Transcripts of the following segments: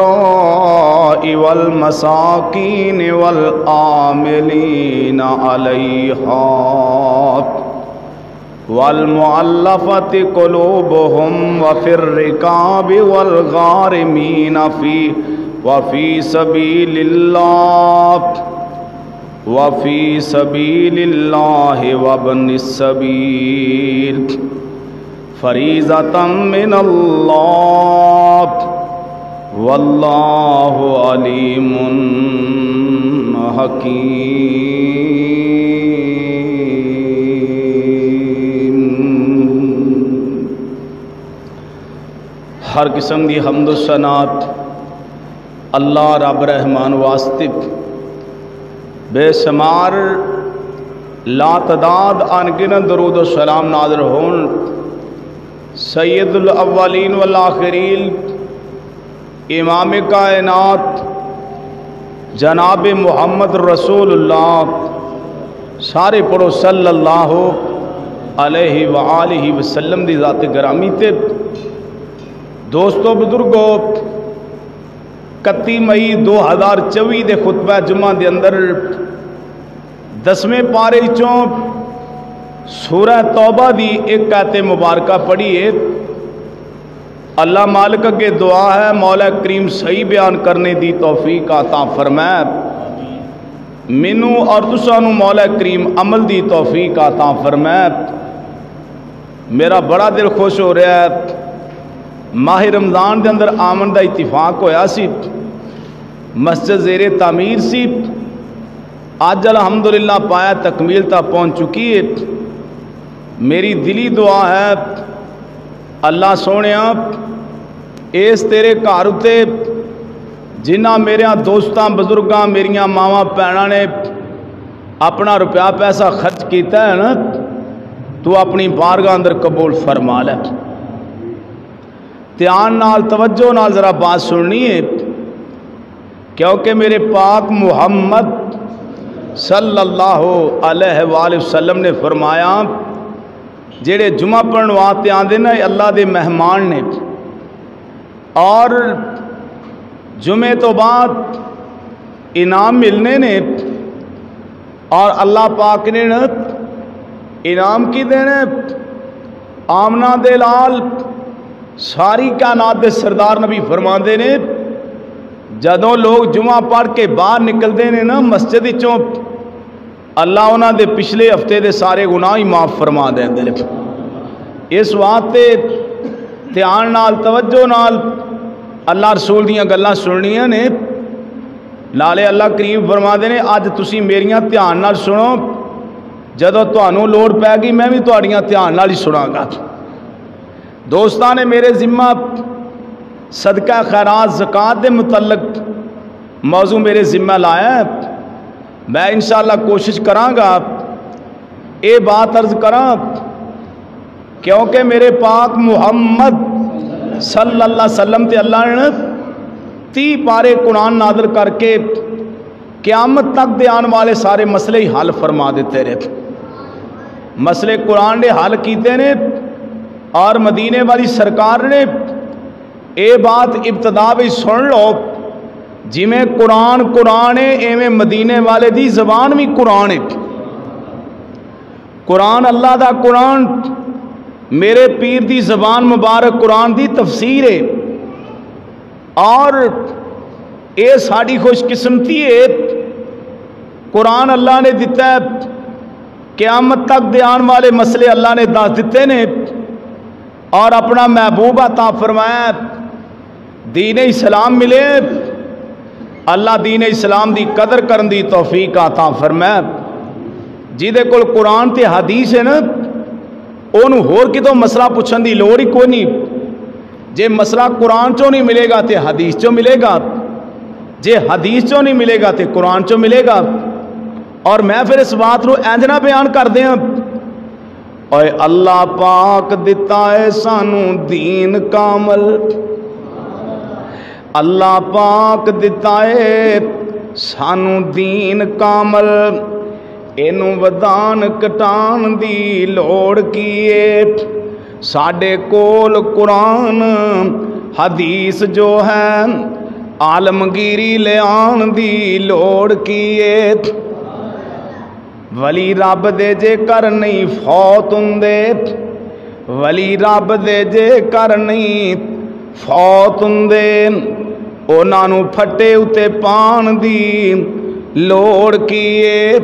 الفقراء والمساكين والآملين عليها والمؤلفة قلوبهم وفي الركاب والغارمين في وفي سبيل الله وفي سبيل الله وابن السبيل فريضة من الله والله عليم حكيم ہر قسم دی حمد و سنات اللہ رب رحمان واسطے۔ بے شمار لا تعداد انگن درود و سلام نازل ہون۔ سید الاولین والآخرین۔ امام کائنات جناب محمد رسول اللہ سارے پڑھو صلی اللہ علیہ وآلہ وسلم دی ذات گرامی تے دوستو بزرگو کتی مئی دو ہزار چوی دے خطبہ جمعہ دے اندر دسویں پارے چوں سورہ توبہ دی ایک آیت مبارکہ پڑھی ہے اللہ مالک کے دعا ہے، مولا کریم صحیح بیان کرنے دی توفیق عطا فرمائے۔ مینو اور تسانو مولا کریم عمل دی توفیق عطا فرمائے۔ میرا بڑا دل خوش ہو رہا ہے۔ ماہ رمضان دے اندر آمن دا اتفاق ہویا سی۔ مسجد زیر تعمیر سی۔ آج الحمدللہ پایا تکمیل تا پہنچ چکی ہے۔ میری دلی دعا ہے۔ اللہ سونے اس تیرے گھر اتنے جنہ میرے دوستاں بزرگاں میریاں ماواں بھنوں نے اپنا روپیہ پیسہ خرچ کیتا ہے نا تو اپنی بارگاہ اندر قبول فرما لے دھیان نال توجہ نال ذرا بات سننی ہے کیونکہ میرے پاک محمد صلی اللہ علیہ وآلہ وسلم نے فرمایا جڑے جمعہ پڑھن واسطے آندے نا اللہ دے مہمان نے۔ اور جمعے تو بعد انعام ملنے نے۔ اور اللہ پاک نے انعام کی دینے آمنا دے لال ساری کائنات دے سردار نبی فرما دے نے۔ جدوں لوگ جمعہ پڑھ کے باہر نکلتے ہیں نا مسجد چوں اللہ انہوں دے پچھلے ہفتے دے سارے گناہ ہی معاف فرما دیں دے اس واسطے دھیان نال، توجہ نال اللہ رسول دیاں گلاں سننیاں نے۔ لالے اللہ کریم فرما دے نے اج تسی میریاں دھیان نال سنو۔ جدوں تانوں لوڑ پے گی، میں بھی تہاڈیاں دھیان نال ہی سناں گا دوستاں نے میرے ذمہ صدقہ، خیرات، زکات دے متعلق موضوع میرے ذمہ لایا ہے۔ میں انشاءاللہ کوشش کراں گا اے بات عرض کراں، کیونکہ میرے پاک محمد صلی اللہ علیہ وسلم تے اللہ نے تی پارے قرآن نادر کر کے قیامت تک دے آن والے سارے مسئلے ہی حل فرما دیتے رہے۔ مسئلے قرآن نے حل کیتے نے اور مدینے والی سرکار نے، اے بات ابتدا بھی سن لو جی میں قرآن قرآن ہے، ایویں مدینے والے دی زبان بھی قرآن ہے۔ قرآن اللہ دا قرآن، میرے پیر دی زبان مبارک قرآن دی تفسیر ہے۔ اور اے ساری خوش قسمتی ہے، قرآن اللہ نے دیتا ہے، قیامت تک دیان والے مسئلے اللہ نے دس دیتے نے۔ اور اپنا محبوب عطا فرمایا دین اسلام ملے۔ اللہ دین اسلام دی قدر کرن دی توفیق عطا فرمایا جہدے کول قرآن تے حدیث ہے نا انہوں ہور کتوں مسئلہ پوچھن دی لوڑ ہی کوئی نہیں۔ جے مسئلہ قرآن چوں نہیں ملے گا تے حدیث چوں ملے گا، جے حدیث چوں نہیں ملے گا تے قرآن چوں ملے گا۔ اور میں پھر اس بات رو اینجنا بیان کر دیں اے اللہ پاک دیتا ہے سانو دین کامل۔ اللہ پاک دیتا ہے سانو دین کامل اینو ودان کٹان دی لوڑ کیے ساڈے کول قرآن حدیث جو ہے ਆਲਮਗੀਰੀ ਲਿਆਉਣ ਦੀ ਲੋੜ ਕੀਏ ਵਲੀ ਰੱਬ ਦੇ ਜੇ ਕਰ ਨਹੀਂ ਫੌਤ ਹੁੰਦੇ ਵਲੀ ਰੱਬ ਦੇ ਜੇ ਕਰ ਨਹੀਂ ਫੌਤ ਹੁੰਦੇ ਉਹਨਾਂ ਨੂੰ ਫੱਟੇ ਉਤੇ ਪਾਣ ਦੀ ਲੋੜ ਕੀਏ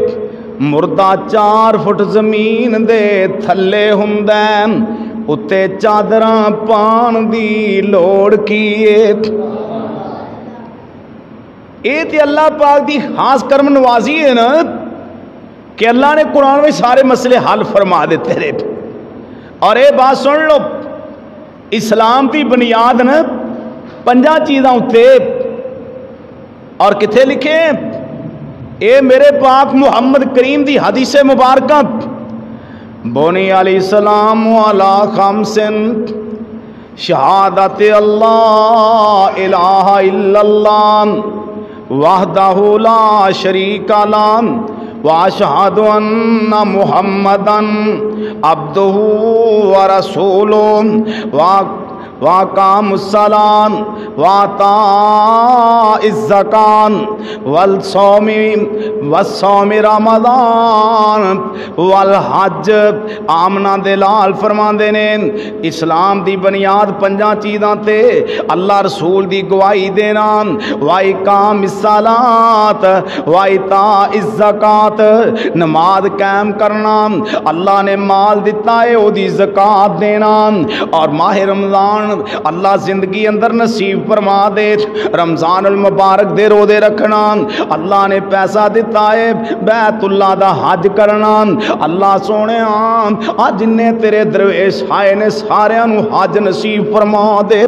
ਮੁਰਦਾ 4 ਫੁੱਟ ਜ਼ਮੀਨ ਦੇ ਥੱਲੇ ਹੁੰਦਾ ਉੱਤੇ ਚਾਦਰਾਂ ਪਾਣ ਦੀ ਲੋੜ ਕੀਏ ਇਹ ਤੇ ਅੱਲਾਹ ਪਾਕ ਦੀ ਖਾਸ ਕਰਮ ਨਵਾਜ਼ੀ ਹੈ ਨਾ ਕਿ ਅੱਲਾਹ ਨੇ ਕੁਰਾਨ ਵਿੱਚ ਸਾਰੇ ਮਸਲੇ ਹੱਲ ਫਰਮਾ ਦਿੱਤੇ ਨੇ ਔਰ ਇਹ ਬਾਤ اسلام دی بنیاد نا پنجا چیزاں اتنے اور کتے لکھے اے میرے پاک محمد کریم دی حدیث مبارکہ، بونی علیہ السلام علی خمسن، شہادت اللہ الہ الا اللہ، وحدہ لا شریک اللہ واشہد ان محمدن عبدہ و رسولہ وہاں واقام السلام واتا الزکان والصوم والصوم رمضان والحج آمنا دلال فرما دینے اسلام دی بنیاد پنجاں چیزاں تے، اللہ رسول دی گواہی دینا، وائی کام السلات وائی نماز قیم کرنا، اللہ نے مال دیتا ہے، او دی زکاة دینا، اور ماہ رمضان رمضان اللہ زندگی اندر نصیب فرما دے رمضان المبارک دے رو دے رکھنا اللہ نے پیسہ دیتا ہے بیت اللہ دا حج کرنا اللہ سونے آج انہیں تیرے درویش آئے نے سارے انہوں حج نصیب فرما دے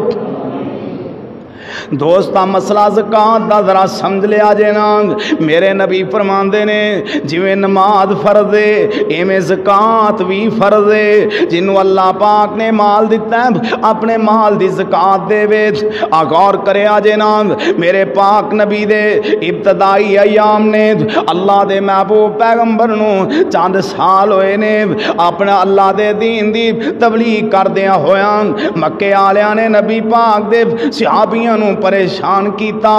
دوستا مسئلہ زکاة دا ذرا سمجھ لیا جے نانگ۔ میرے نبی فرماندے نے، جویں نماز فرض ہے زکاة بھی فرض ہے اللہ پاک نے مال دیتا ہے، اپنے مال دی زکاة دے ویت آگور کرے آجے نانگ، میرے پاک نبی دے ابتدائی ایام نے۔ اللہ دے محبوب پیغمبر نو چند سال ہوئے نے۔ اپنا اللہ دے دین دی تبلیغ کردیاں ہویاں۔ مکے آلیاں نے نبی پاک دے صحابیاں نو ਨੂੰ ਪਰੇਸ਼ਾਨ ਕੀਤਾ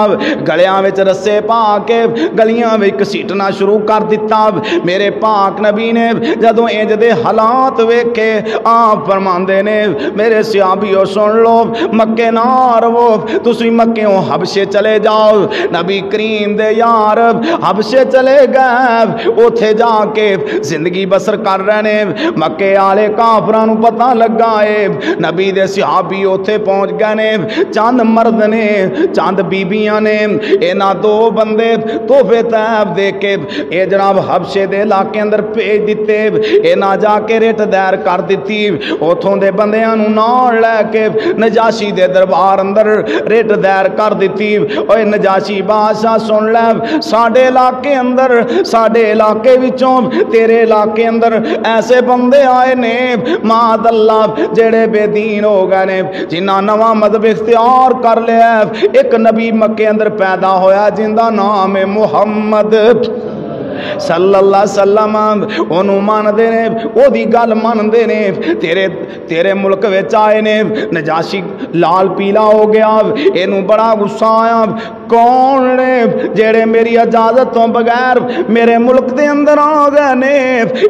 ਗਲਿਆਂ ਵਿੱਚ ਰੱਸੇ ਪਾ ਕੇ ਗਲੀਆਂ ਵਿੱਚ ਘਸੀਟਣਾ ਸ਼ੁਰੂ ਕਰ ਦਿੱਤਾ ਮੇਰੇ ਪਾਕ ਨਬੀ ਨੇ ਜਦੋਂ ਇੰਜ ਦੇ ਹਾਲਾਤ ਵੇਖੇ ਆਪ ਫਰਮਾਉਂਦੇ ਨੇ ਮੇਰੇ ਸਿਆਬੀਓ ਸੁਣ ਲਓ ਮੱਕੇ ਨਾ ਰਵੋ ਤੁਸੀਂ ਮੱਕਿਓਂ ਹਬਸ਼ੇ ਚਲੇ ਜਾਓ ਨਬੀ ਕਰੀਮ ਦੇ ਯਾਰ ਹਬਸ਼ੇ ਚਲੇ ਗਏ ਉੱਥੇ ਜਾ ਕੇ ਜ਼ਿੰਦਗੀ ਬਸਰ ਕਰ ਰਹੇ ਨੇ ਮੱਕੇ ਵਾਲੇ ਕਾਫਰਾਂ ਨੂੰ ਪਤਾ ਲੱਗਾ ਏ نے چند بیبیاں نے یہاں دو بندے تحفے تیب دے کے، اے جناب حبشے دے لاکے اندر پیج دیتے یہاں جا کے ریٹ دیر کر دیتی اتوں دے بندے انو نار لے کے نجاشی دے دربار اندر ریٹ دیر کر دیتی اوے نجاشی بادشاہ سن لے ساڑے لاکے اندر ساڑے لاکے وچوں، تیرے لاکے اندر ایسے بندے آئے نے ماد اللہ جڑے بے دین ہو گئے نے جنہ نواں مذہب اختیار کر لے ایک نبی مکے اندر پیدا ہویا جن دا نام ہے محمد۔ صلی اللہ وسلم انہوں مان دے نے او دی گل مان دے نے تیرے تیرے ملک وچ آئے نے نجاشی لال پیلا ہو گیا اینو بڑا غصہ آیا کون نے جڑے میری اجازت تو بغیر میرے ملک دے اندر آ گئے نے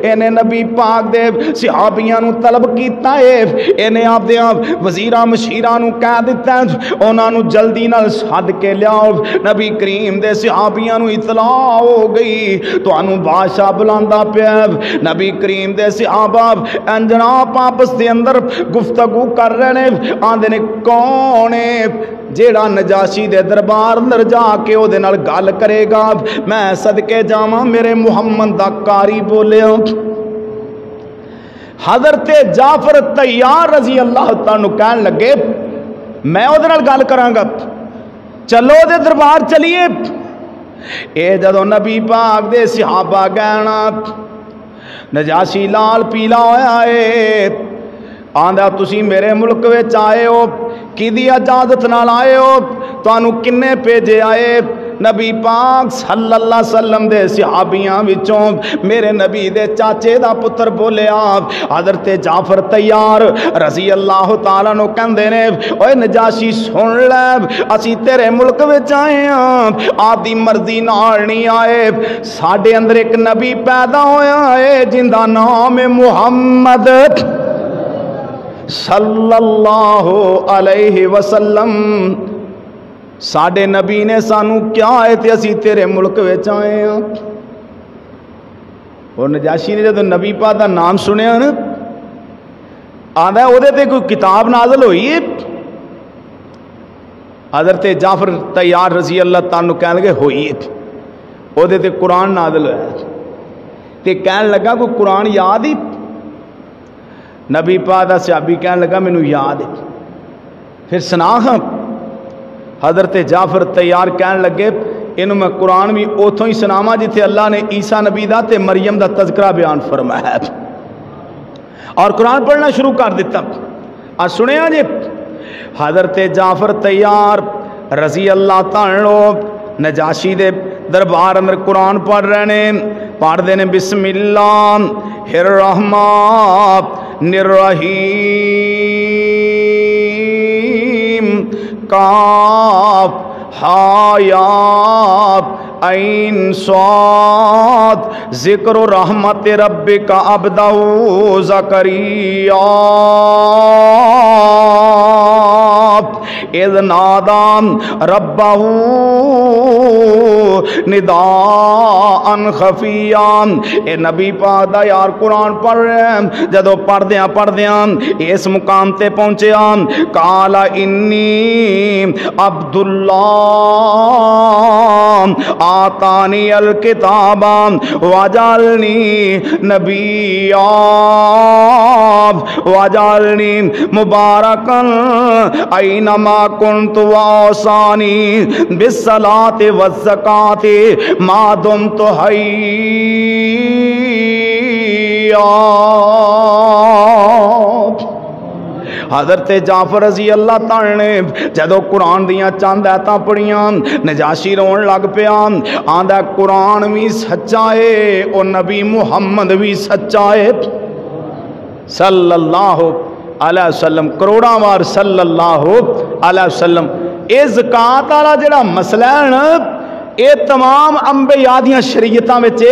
اینے نبی پاک دے صحابیاں نو طلب کیتا ہے اینے آپ دے آپ وزیرہ مشیرہ نو کہہ دیتا ہے انہاں نو جلدی نال صد کے لیاؤ نبی کریم دے صحابیاں نو اطلاع ہو گئی تانوں بادشاہ بلاندا پیا نبی کریم دے صحابہ انجنا آپس دے اندر گفتگو کر رہے نے آندے نے کون جیڑا نجاشی دے دربار اندر جا کے او دے نال گل کرے گا میں صدقے جاواں میرے محمد دا بولے ہوں حضرت جعفر تیار رضی اللہ تعالیٰ کہن لگے میں وہ گل کرا گا چلو دے دربار چلیے اے جدو نبی پاک دے صحابہ گینا نجاشی لال پیلا ہویا اے آندھا تسی میرے ملک وے چاہے ہو کی دی اجازت نہ لائے ہو تو انو کنے پیجے آئے؟ نبی پاک صلی اللہ علیہ وسلم دے صحابیاں وچوں، میرے نبی دے چاچے دا پتر بولیا، حضرت جعفر تیار رضی اللہ تعالیٰ نو کہندے نے اوے نجاشی سن لے، اسی تیرے ملک وچ آئے ہاں آدی مرضی نال نہیں آئے، ساڈے اندر ایک نبی پیدا ہویا ہے، جن دا نام ہے محمد صلی اللہ علیہ وسلم۔ ساڈے نبی نے سانو کیا ہے تے اسی تیرے ملک وچ آئے ہاں اور نجاشی نے جب نبی پاک دا نام سنیا نا آدھا ہے وہ کوئی کتاب نازل ہوئی ہے حضرت جعفر تیار رضی اللہ تعالیٰ کہنے لگے ہوئی ہے وہ قرآن نازل ہوا تے کہن لگا کوئی قرآن یاد ہی نبی پا دا سیابی کہن لگا مینو یاد ہے پھر سنا ہاں حضرت جعفر تیار کہن لگے، انہوں میں قرآن بھی اوتھوں ہی سناوا جتھے اللہ نے عیسیٰ نبی دا تے مریم دا تذکرہ بیان فرمایا۔ ہے اور قرآن پڑھنا شروع کر دیتا۔ اور سنے جی حضرت جعفر تیار رضی اللہ تعالیٰ نجاشی دے دربار اندر قرآن پڑھ رہے ہیں پڑھ دینے بسم اللہ الرحمن الرحیم کاف حایات این سواد ذکر و رحمت رب کا عبدہو زکریہ اذ نادام ربہو نداءن خفیان اے نبی پاک دا یار قرآن پڑھ رہے ہیں جدو پڑھ دیاں پڑھ دیاں اس مقام تے پہنچے آن کالا انی عبداللہ آتانی الکتاب وجالنی نبی وجالنی مبارکن اینما کنت واسانی بالصلاة والزکاة ما دمت حیات حضرت جعفر رضی اللہ تعالی نے جدو قرآن دیاں چاند ایتاں پڑھیاں، نجاشی رون لگ پیا، آندا قرآن بھی سچا ہے، او نبی محمد بھی سچا ہے۔ صلی اللہ علیہ وسلم کروڑا وار صلی اللہ علیہ وسلم۔ اے زکات والا جڑا مسئلہ ہے نا، اے تمام انبیاء دیاں شریعتاں وچ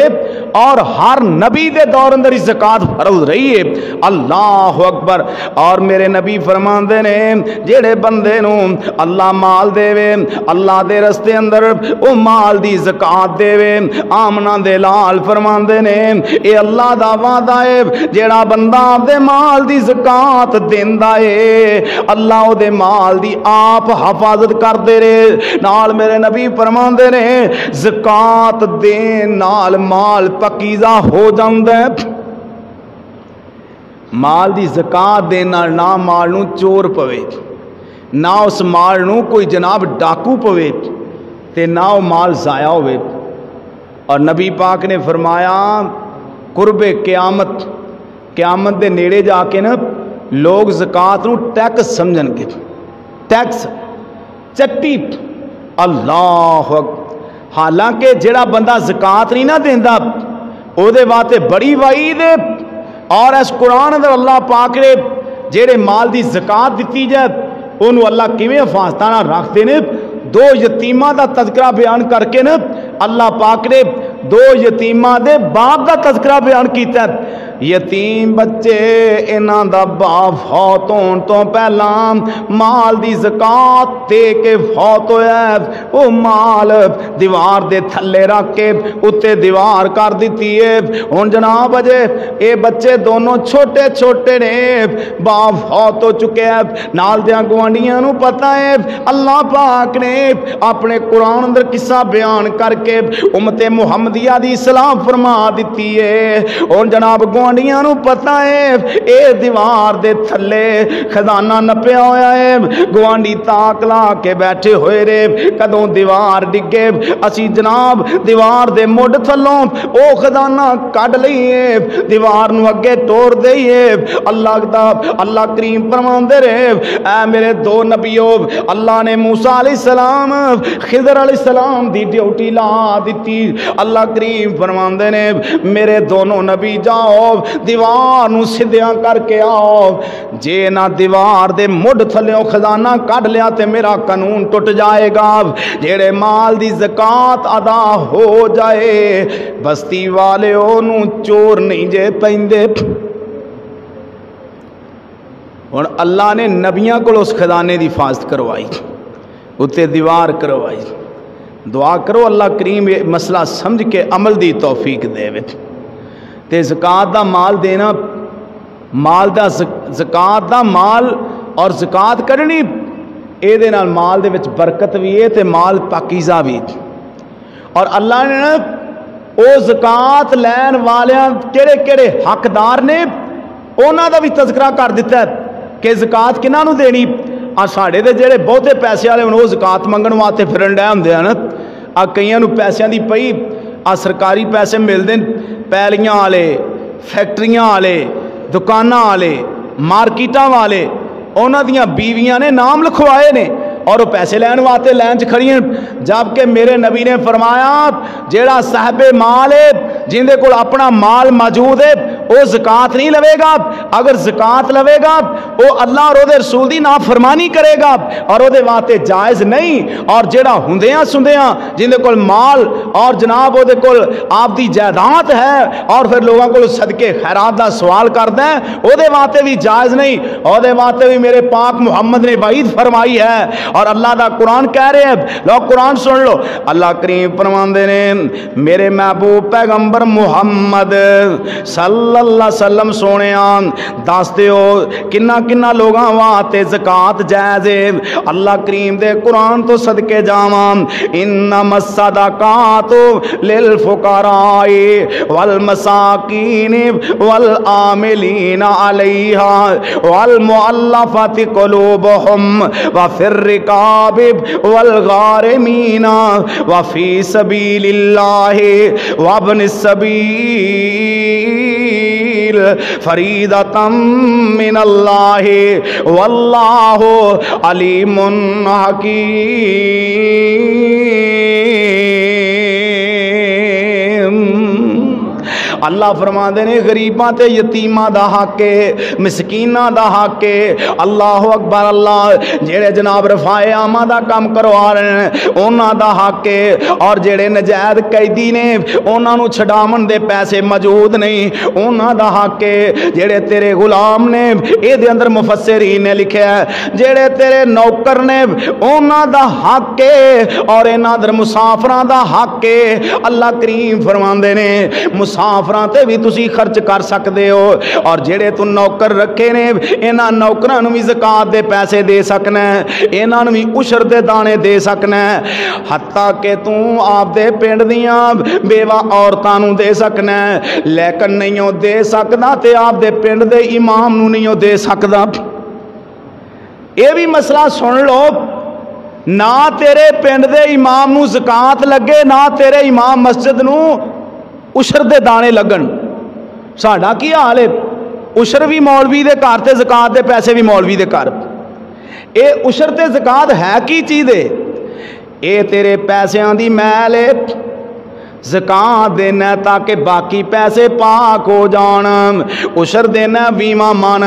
اور ہر نبی دے دور اندر ہی زکات فرض رہی ہے۔ اللہ اکبر۔ اور میرے نبی فرماندے نے جڑے بندے نو اللہ مال دے وے اللہ دے رستے اندر او مال دی زکات دے وے آمنا دے لال فرماندے نے، اے اللہ دا وعدہ ہے جڑا بندہ دے مال دی زکات دیندا ہے، اللہ او دے مال دی آپ حفاظت کر دے رہے۔ نال میرے نبی فرماندے نے، زکات دین نال مال پکیزہ ہو جاندے مال دی زکات دین نال نہ مال نو چور پوے۔ نہ اس مال نو کوئی جناب ڈاکو پوے۔ تے نہ وہ مال ضائع ہوئے اور نبی پاک نے فرمایا، قرب قیامت قیامت دے نیڑے جا کے نا لوگ زکات نو ٹیکس سمجھن گے۔ ٹیکس، چٹی۔ اللہ حالانکہ جڑا بندہ زکات نہیں نہ دیندا او دے واسطے بڑی وعید ہے اور اس قرآن اندر اللہ پاک نے جڑے مال دی زکات دتی جائے انہوں اللہ کیویں حفاظتاں رکھتے نے دو یتیماں دا تذکرہ بیان کر کے نا اللہ پاک نے دو یتیماں دے باپ دا تذکرہ بیان کیتا ہے یتیم بچے انہاں دا باپ فوت ہون تو پہلا مال دی زکات دے کے فوت ہویا ہے۔ او مال دیوار دے تھلے رکھ کے اتے دیوار کر دیتی ہے۔ ہن جناب اجے اے بچے دونوں چھوٹے چھوٹے نے باپ فوت ہو چکے ہیں۔ نال دیاں گوانڈیاں نو پتہ ہے۔ اللہ پاک نے اپنے قرآن اندر قصہ بیان کر کے امت محمدیہ دی اصلاح فرما دیتی ہے۔ اور جناب گوانڈیاں گوانڈیاں نو پتہ ہے اے دیوار دے تھلے خزانہ نپیا ہویا ہے گوانڈی تاک لا کے بیٹھے ہوئے رے کدوں دیوار ڈگے اسی جناب دیوار دے مڈ تھلوں او خزانہ کڈ لئیے دیوار نو اگے ٹور دئیے اللہ دا اللہ کریم فرماندے رہے اے میرے دو نبیوں اللہ نے موسیٰ علیہ السلام خضر علیہ السلام دی ڈیوٹی لا دیتی اللہ کریم فرماندے نے میرے دونوں نبی جاؤ دیوار نو سدھیاں کر کے آؤ جے نہ دیوار دے مڈ تھلیوں خزانہ کڈ لیا تے میرا قانون ٹوٹ جائے گا جیڑے مال دی زکات ادا ہو جائے بستی والے نو چور نہیں جے پیندے ہوں اللہ نے نبیاں کو اس خزانے دی حفاظت کروائی اتنے دیوار کروائی دعا کرو اللہ کریم یہ مسئلہ سمجھ کے عمل دی توفیق دے وچ تے زکات دا مال دینا، مال دا زکات دا مال اور زکات کرنی اے دے نال مال دے وچ برکت بھی ہے تے مال پاکیزہ بھی اور اللہ نے نا، او زکات لین والیاں کیڑے کیڑے حقدار نے، اونا دا بھی تذکرہ کر دیتا ہے کہ زکات کنہ نو دینی۔ آ ساڑے دے جڑے بہتے پیسے والے وہ زکات منگن واسطے پھرن ڈے ہوں نا آ کئی پیسوں کی پئی سرکاری پیسے ملتے پیلیاں والے، فیکٹریاں والے دکانوں والے، مارکیٹاں والے انہوں دیاں بیویاں نے نام لکھوائے نے اور وہ پیسے لین واسطے لین کھڑی ہیں۔ جبکہ میرے نبی نے فرمایا، جیڑا صاحب مال ہے جن دے کول اپنا مال موجود ہے وہ زکات نہیں لوے گا۔ اگر زکات لوے گا، وہ اللہ اور وہ رسول دی نافرمانی کرے گا۔ اور وہ واسطے جائز نہیں۔ اور جیڑا ہوندیاں سندیاں، جن دے کول مال اور جناب وہ کول آپ دی جائیداد ہے، اور پھر لوگوں کو صدقے خیرات دا سوال کردا ہے وہ واسطے بھی جائز نہیں۔ وہ واسطے بھی میرے پاک محمد نے وعید فرمائی ہے۔ اور اللہ دا قرآن کہہ رہے ہیں۔ لوگ قرآن سن لو۔ اللہ کریم فرماندے نے، میرے محبوب پیغمبر محمد صلی اللہ علیہ وسلم سونے آن داستے ہو کنہ کنہ لوگاں واسطے زکات جائز ہے اللہ کریم دے قرآن تو صدقے جاوان انما الصدقات للفقراء والمساکین والعاملین علیہا والمؤلفت قلوبهم وفي الرقاب والغارمين وفي سبيل الله وابن السبيل فريدة من الله والله عليم حكيم اللہ فرما دے نے غریباں تے یتیماں دا حق ہے، مسکیناں دا حق ہے۔ اللہ اکبر، اللہ جڑے جناب رفائے آما دا کام کروا رہے ہیں، انہاں دا حق ہے۔ اور جڑے نجائز قیدی نے انہاں نو چھڈاون دے پیسے موجود نہیں، انہاں دا حق ہے۔ جڑے تیرے غلام نے اے دے اندر مفسرین نے لکھیا ہے جڑے تیرے نوکر نے انہاں دا حق ہے اور انہاں در مسافراں دا حق ہے۔ اللہ کریم فرماندے نے مسافر مسافراں تے بھی تسی خرچ کر سکتے ہو اور جڑے تو نوکر رکھے نے انہاں نوکراں بھی زکات دے پیسے دے سکنا ہے بھی عشر دے دانے دے سکنا حتیٰ کہ تو آپ دے پنڈ دیاں بیوہ عورتاں دے سکنا لیکن نہیں دے سکدا تے آپ دے پنڈ دے امام نو نہیں دے سکدا یہ بھی مسئلہ سن لو نہ تیرے پنڈ دے امام نو زکات لگے اشر دے دانے لگن ساڈا کی حال ہے اشر بھی مولوی دے گھر تے زکات دے پیسے بھی مولوی دے گھر اے اشر تے زکات ہے کی چیز ہے اے تیرے پیسیاں دی میل ہے زکات دینا تاکہ باقی پیسے پاک ہو جان اشر دینا بیمہ مان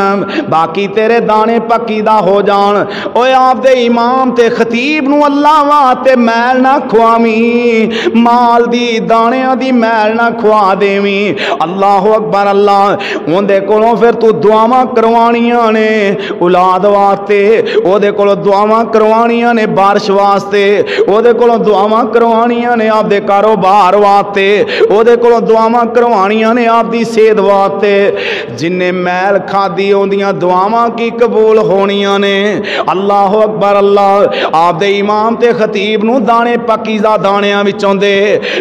باقی تیرے دانے پکیدہ ہو جان اوے آپ دے امام تے خطیب نو اللہ واتے میل نہ کھوامی مال دی دانے دی میل نہ کھوا دیوی اللہ اکبر اللہ ان دے کولوں پھر تو دعاواں کروانیاں نے اولاد واسطے او دے کولوں دعاواں کروانیاں نے بارش واسطے او دے کولوں دعاواں کروانیاں نے آپ دے کاروبار واسطے وہ دعوا کروانیاں نے آپ دی صحت واسطے جن میل کھادی اندیاں دعوا کی قبول ہونیاں نے اللہ اکبر اللہ آپ دے امام تے خطیب نو دانے پکیزہ دانیاں وچوں دے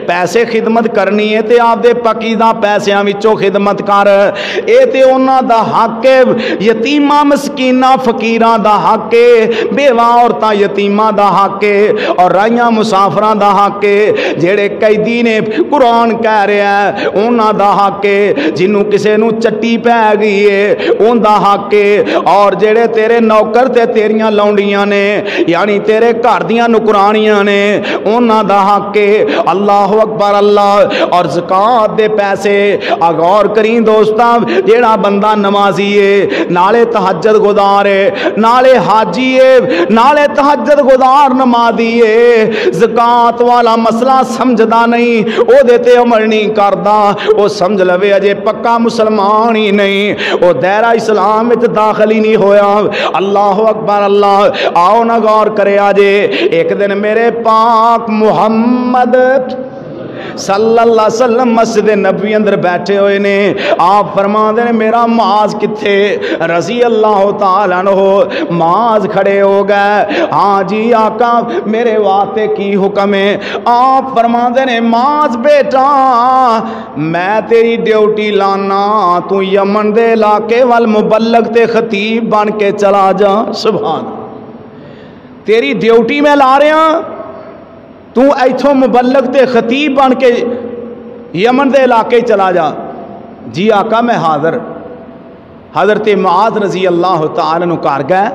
پیسے خدمت کرنی ہے تے آپ دے پکیزہ پیسیاں وچوں خدمت کر اے تے انہاں دا حق یتیمہ مسکینہ فقیرہ دا حق بیوہ عورتاں یتیمہ دا حق اور رائیاں مسافرہ دا حق جیڑے قیدی نے نے قرآن کہہ رہے ہیں انہاں دا حق جنہوں کسے نو چٹی پہ گئی ہے ان دا حق اور جیڑے تیرے نوکر تے تیریاں لونڈیاں نے یعنی تیرے گھر دیاں نکرانیاں نے انہاں دا حق اللہ اکبر اللہ اور زکات دے پیسے اغور کریں دوستاں جیڑا بندہ نمازی ہے نالے تحجد گزار ہے نالے حاجی ہے نالے تحجد گزار نمازی ہے زکات والا مسئلہ سمجھدا نہیں او دیتے عمل نہیں کردا او سمجھ لوے اجے پکا مسلمان ہی نہیں او دائرہ اسلام وچ داخل ہی نہیں ہویا اللہ اکبر اللہ آؤ نہ غور کرے آجے ایک دن میرے پاک محمد صلی اللہ علیہ وسلم مسجد نبی اندر بیٹھے ہوئے نے۔ آپ فرما دے میرا ماز کتھے؟ رضی اللہ تعالیٰ عنہ ماز کھڑے ہو گئے۔ ہاں جی آقا، میرے واتے کی حکم ہے؟ آپ فرما دے ماز بیٹا، میں تیری ڈیوٹی لانا، تو یمن دے علاقے والمبلغ تے خطیب بن کے چلا جا۔ سبحان تیری ڈیوٹی میں لا رہے ہاں؟ ہیں تو ایتھوں مبلغ تے خطیب بن کے یمن دے علاقے چلا جا۔ جی آقا میں حاضر۔ حضرت معاذ رضی اللہ تعالی نو کار گئے۔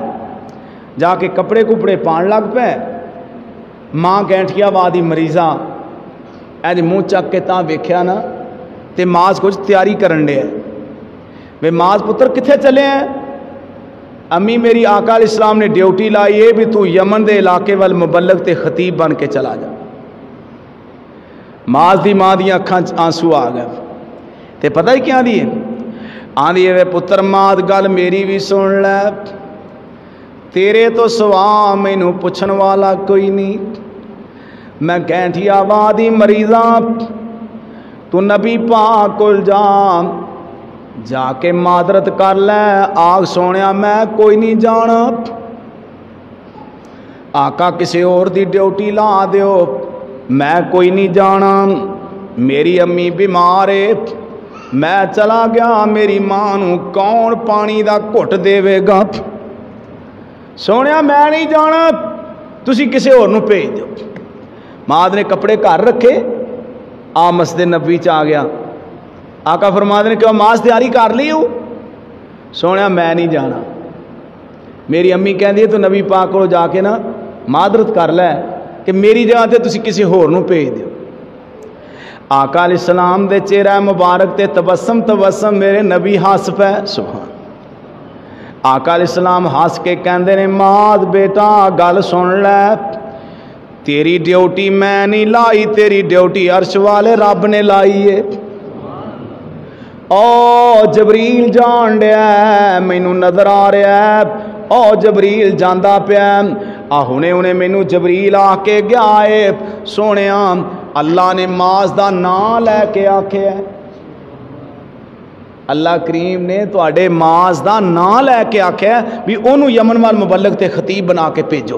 جا کے کپڑے کپڑے پان لگ پے۔ ماں گینٹیا وادی مریضہ اج منہ چک کے تاں ویکھیا نا۔ تے ماز کچھ تیاری کرن دے وے ماز پتر کتھے چلے ہیں؟ امی میری آقا علیہ السلام نے ڈیوٹی لائی ہے بھی تو یمن دے علاقے وال مبلغ تے خطیب بن کے چلا جا۔ ماز دی ماں دی اکھاں آنسو آ گئے۔ تے پتہ ہی کیا دیئے آن وے پتر ماد، گل میری بھی سن لے۔ تیرے تو سوا میں نو پچھن والا کوئی نہیں میں گینٹھی آبادی مریضاں۔ تو نبی پاک کل جام جا کے معذرت کر لے آگ سونے میں کوئی نہیں جانا آقا کسی اور دی ڈیوٹی لا دیو میں کوئی نہیں جانا میری امی بیمار ہے میں چلا گیا میری ماں نو کون پانی دا گھٹ دے گا سونے میں نہیں جانا تسی کسی اور نو بھیج دو ماں نے کپڑے گھر رکھے آ مسجد نبی چ آ گیا آقا فرما نے کہ ماس تیاری کر لی ہو۔ سونے میں نہیں جانا۔ میری امی کہہ ہے تو نبی پاک کو جا کے نا معذرت کر لے کہ میری جگہ تے تسی کسی ہور نو بھیج دیو۔ آقا علیہ السلام دے چہرہ مبارک تے تبسم تبسم میرے نبی ہس پہ سبحان۔ آقا علیہ السلام ہس کے کہندے نے، ماد بیٹا، گل سن لے۔ تیری ڈیوٹی میں نہیں لائی، تیری ڈیوٹی عرش والے رب نے لائی ہے۔ او جبریل جان دیا مینو نظر آ رہا ہے او جبریل جانا پیا آ ہنے ہنے مینو جبریل آ کے گیا ہے سونے اللہ نے ماز دا نام لے کے آکھے ہے اللہ کریم نے تو ماز دا نام لے کے آکھے ہے بھی انہوں یمن وال مبلغ تے خطیب بنا کے پیجو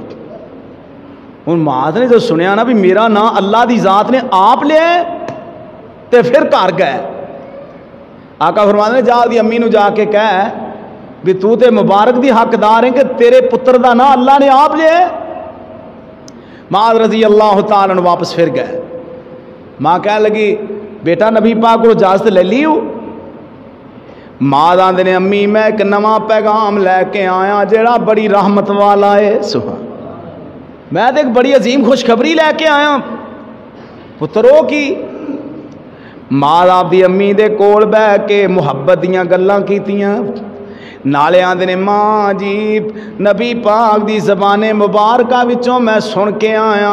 ان ماز نے جو سنیا نا بھی میرا نام اللہ دی ذات نے آپ لیا تے پھر کار گئے آقا فرمانے نے، جا دی امی نو جا کے کہہ بھی تو تے مبارک دی حقدار ہیں کہ تیرے پتر دا نا اللہ نے آپ لے ماں رضی اللہ تعالیٰ نے واپس پھر گئے۔ ماں کہہ لگی، بیٹا نبی پاک کو اجازت لے لی ہو ماں نے، امی میں ایک نواں پیغام لے کے آیا جیڑا بڑی رحمت والا ہے۔ سبحان۔ میں ایک بڑی عظیم خوشخبری لے کے آیا۔ پتروں کی ماں آپ دی امی دے کول بہ کے محبت دیاں گلاں کیتیاں نالے آندے نے ماں جی نبی پاک دی زبان مبارکہ وچوں میں سن کے آیا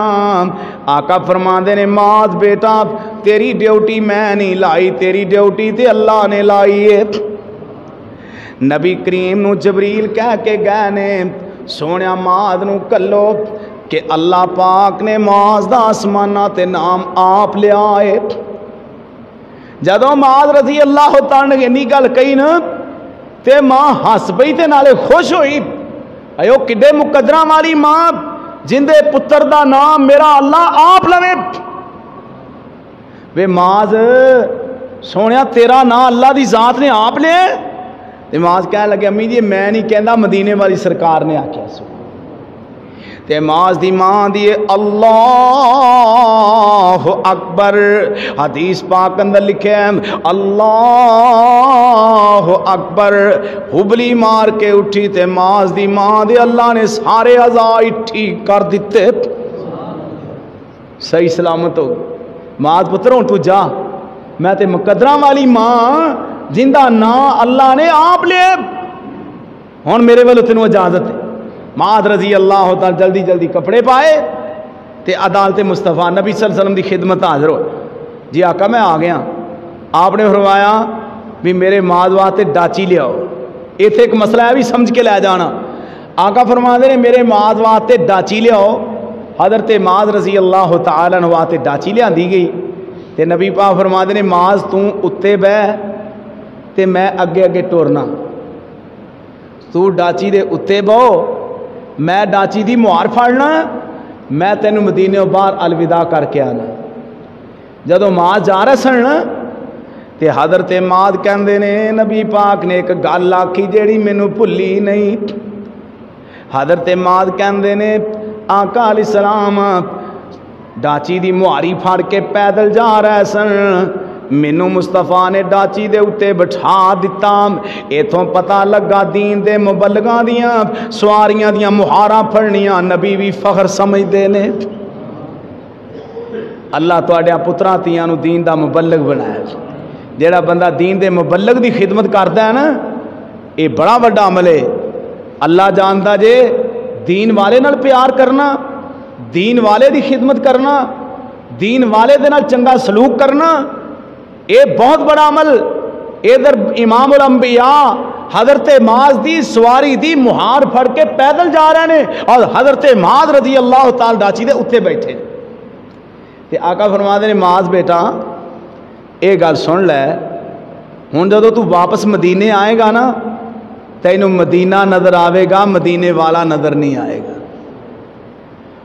آقا فرماندے نے ماں بیٹا تیری ڈیوٹی میں نہیں لائی تیری ڈیوٹی تے اللہ نے لائی ہے نبی کریم نو جبریل کہہ کے گئے نے سونے ماد نو کلو کہ اللہ پاک نے معاذ دا آسمانہ تے نام آپ لیا ہے جدو معاذ رضی اللہ تعالی نے انہی گل کہی نا، تے ماں ہس پئی تے نالے خوش ہوئی۔ ایو کڈے مقدرہ والی ماں جن دے پتر دا نام میرا اللہ آپ لوے۔ وے معاذ سونیا تیرا نام اللہ دی ذات نے آپ لے تے معاذ کہنے لگے، امی جی میں نہیں کہندا، مدینے والی سرکار نے آکھیا سو۔ تے معاذ دی ماں دی اللہ اکبر۔ حدیث پاک اندر لکھے ہیں، اللہ اکبر۔ حبلی مار کے اٹھی تے معاذ دی ماں دی اللہ نے سارے عزائی ٹھیک کر دیتے۔ صحیح سلامت ہو۔ معاذ پتر ہوں تو جا۔ میں تے مقدرہ والی ماں جندہ نا اللہ نے آپ لے۔ ہون میرے والو تینوں اجازت ہے۔ معاذ رضی اللہ تعالی جلدی جلدی کپڑے پائے تے عدالت مصطفیٰ نبی صلی اللہ علیہ وسلم دی خدمت حاضر ہو جی آقا میں آ گیا۔ آپ نے فرمایا بھی میرے معاذ واسطے ڈاچی لے آؤ۔ ایتھے ایک مسئلہ ہے بھی سمجھ کے لے جانا۔ آقا فرما دے نے میرے معاذ واسطے ڈاچی لے آؤ۔ حضرت معاذ رضی اللہ تعالی واسطے ڈاچی لے آندی گئی۔ تے نبی پاک فرما دے نے معاذ تو اتے بہ تے میں اگے اگے ٹورنا۔ تو ڈاچی دے اتے بہو۔ میں ڈاچی دی مہار پھڑنا میں تینوں مدینے باہر الوداع کر کے آنا جدو ماں جا رہے سن تے حضرت ماد کہندے نے نبی پاک نے ایک گل آکھی جیڑی مینوں بھلی نہیں حضرت ماد کہندے نے آقا علیہ السلام ڈاچی دی مہاری پھڑ کے پیدل جا رہے سن مینوں مصطفیٰ نے ڈاچی دے اتے بٹھا دیتا ایتھوں پتہ لگا دین دے مبلغاں دیاں، سواریاں دیاں مہاراں پھڑنیاں۔ نبی بھی فخر سمجھ دے نے۔ اللہ تواڈیاں پتراں تیاں نو دین دا مبلغ بنایا جیڑا بندہ دین دے مبلغ دی خدمت کردا ہے نا، اے بڑا بڑا عمل ہے۔ اللہ جاندا جے دین والے نال پیار کرنا، دین والے دی خدمت کرنا، دین والے دے نال چنگا سلوک کرنا۔ اے بہت بڑا عمل۔ ادھر امام الانبیاء، حضرت معاذ دی سواری دی مہار پھڑ کے پیدل جا رہے ہیں اور حضرت معاذ رضی اللہ تعالی ڈاچی دے اتنے بیٹھے۔ تے آقا فرما دے نے معاذ بیٹا، اے گل سن لے۔ ہوں جدو تو واپس مدینے آئے گا نا، تینوں مدینہ نظر آئے گا، مدینے والا نظر نہیں آئے گا۔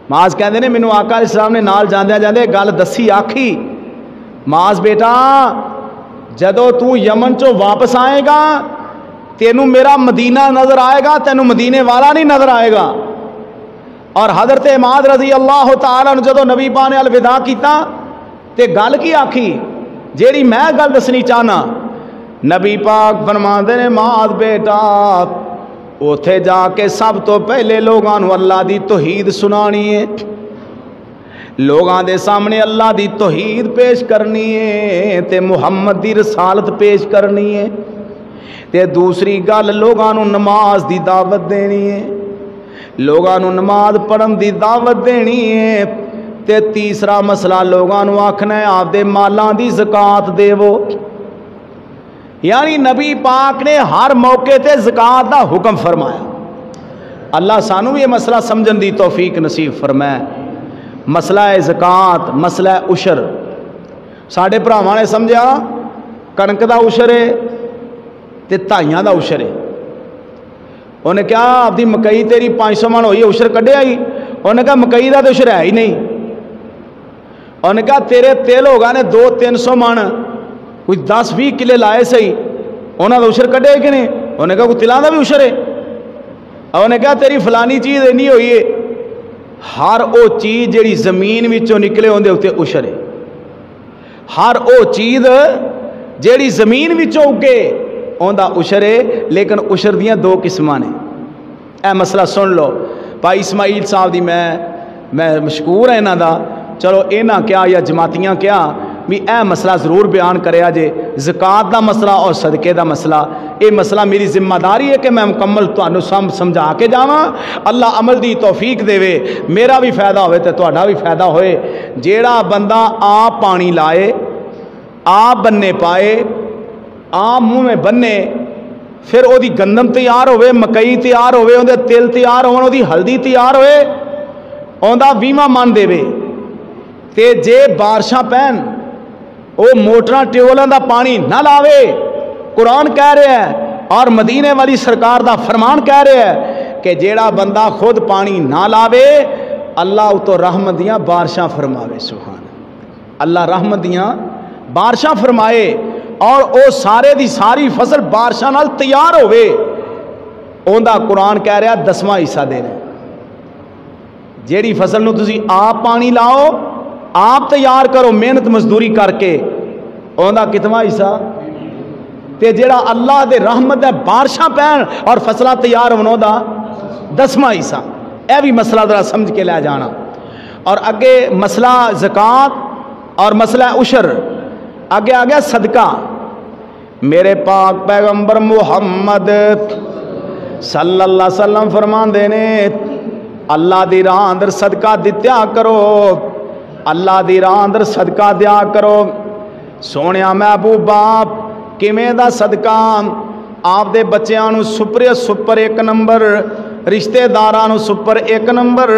معاذ کہندے نے، مینوں آقا علیہ السلام نے نال جاندے جاندے گل دسی آکھی۔ معاذ بیٹا جدو تو یمن چو واپس آئے گا تینوں میرا مدینہ نظر آئے گا تینوں مدینے والا نہیں نظر آئے گا اور حضرت معاذ رضی اللہ تعالیٰ نے جدو نبی پا نے الوداع کیتا تے گل کی آکھی جیڑی میں گل دسنی چاہنا نبی پاک فرما نے معاذ بیٹا اوتھے جا کے سب تو پہلے لوگاں اللہ دی توحید سنانی ہے لوگاں دے سامنے اللہ دی توحید پیش کرنی ہے، تے محمد دی رسالت پیش کرنی ہے، تے دوسری گل لوگاں نو نماز دی دعوت دینی ہے، لوگاں نو نماز پڑھن دی دعوت دینی ہے، تے تیسرا مسئلہ لوگاں نو آکھنا ہے، آپ دے مالاں دی زکات دیو یعنی نبی پاک نے ہر موقع تے زکات دا حکم فرمایا۔ اللہ سانو یہ مسئلہ سمجھن دی توفیق نصیب فرمائے۔ مسئلہ ہے زکات، مسئلہ ہے اشر ساڈے بھراواں نے سمجھا، کنک دا اشر ہے تے تائیاں دا اشر ہے۔ انہیں کیا اپنی مکئی تیری پانچ سو من ہوئی اشر کڈے آئی۔ انہیں کہا، مکئی دا تو اشر ہے ہی نہیں۔ انہیں کہا، تیرے تیل ہوگا نے دو تین سو من، کوئی دس بھی کلے لائے سہی۔ انہوں نے اشر کڈے کہ نہیں؟ انہیں کہا، کوئی تلان دا بھی اشر ہے۔ انہیں کہا، تیری فلانی چیز اینی ہوئی ہے۔ ہر او چیز جیڑی زمین وچوں نکلے ہوندے اتنے اشر ہے۔ ہر او چیز جیڑی زمین وچوں اگے اوندا اشر ہے، لیکن اشر دیاں دو قسماں نے اے مسئلہ سن لو، بھائی اسماعیل صاحب دی میں میں مشکور ہے انہاں دا۔ چلو انہاں کیا یا جماعتیاں کیا بھی اے مسئلہ ضرور بیان کرے زکات دا مسئلہ اور صدقے دا مسئلہ۔ اے مسئلہ میری ذمہ داری ہے کہ میں مکمل تک سمجھا کے جا عمل دی توفیق دے وے۔ میرا بھی فائدہ ہوا بھی فائدہ ہوئے۔ جیڑا بندہ آ پانی لائے آ بننے پائے آ منہ میں بننے، پھر وہ گندم تیار ہوئے، مکئی تیار ہوئے انہیں تل تیار ہولوی تیار ہوئے اندر ویوا من دے تے جے بارشاں پہن وہ موٹر ٹیولوں دا پانی نہ لاوے۔ قرآن کہہ رہا ہے اور مدینے والی سرکار دا فرمان کہہ رہا ہے کہ جیڑا بندہ خود پانی نہ لاوے، اللہ تو رحم دیاں بارشاں فرماوے، سبحان اللہ۔ رحمدیاں بارشاں فرمائے اور او سارے دی ساری فصل بارشاں نال تیار ہوئے اوندا قرآن کہہ رہا دسواں حصہ دینا۔ جیڑی فصل نو تسی آپ پانی لاؤ آپ تیار کرو محنت مزدوری کر کے۔ اندر کتواں حصہ۔ تے جڑا اللہ دے رحمت ہے بارشاں پہن اور فصلہ تیار ہونوں دا دسواں حصہ۔ اے بھی مسئلہ ذرا سمجھ کے لے جانا۔ اور اگے مسئلہ زکوٰۃ اور مسئلہ عشر۔ اگے آ گیا صدقہ۔ میرے پاک پیغمبر محمد صلی اللہ علیہ وسلم فرما دینے اللہ دی راہ اندر صدقہ دتیا کرو۔ ਸਦਕਾ ਦਿੱਤਿਆ ਕਰੋ ਅੱਲਾ ਦੀ ਰਾਹ ਅੰਦਰ ਸਦਕਾ ਦਿਆ ਕਰੋ ਸੋਹਣਿਆ ਮਹਿਬੂਬਾ ਕਿਵੇਂ ਦਾ ਸਦਕਾ ਆਪਦੇ ਬੱਚਿਆਂ ਨੂੰ ਸੁਪਰ ਸੁਪਰ ਇੱਕ ਨੰਬਰ ਰਿਸ਼ਤੇਦਾਰਾਂ ਨੂੰ ਸੁਪਰ ਇੱਕ ਨੰਬਰ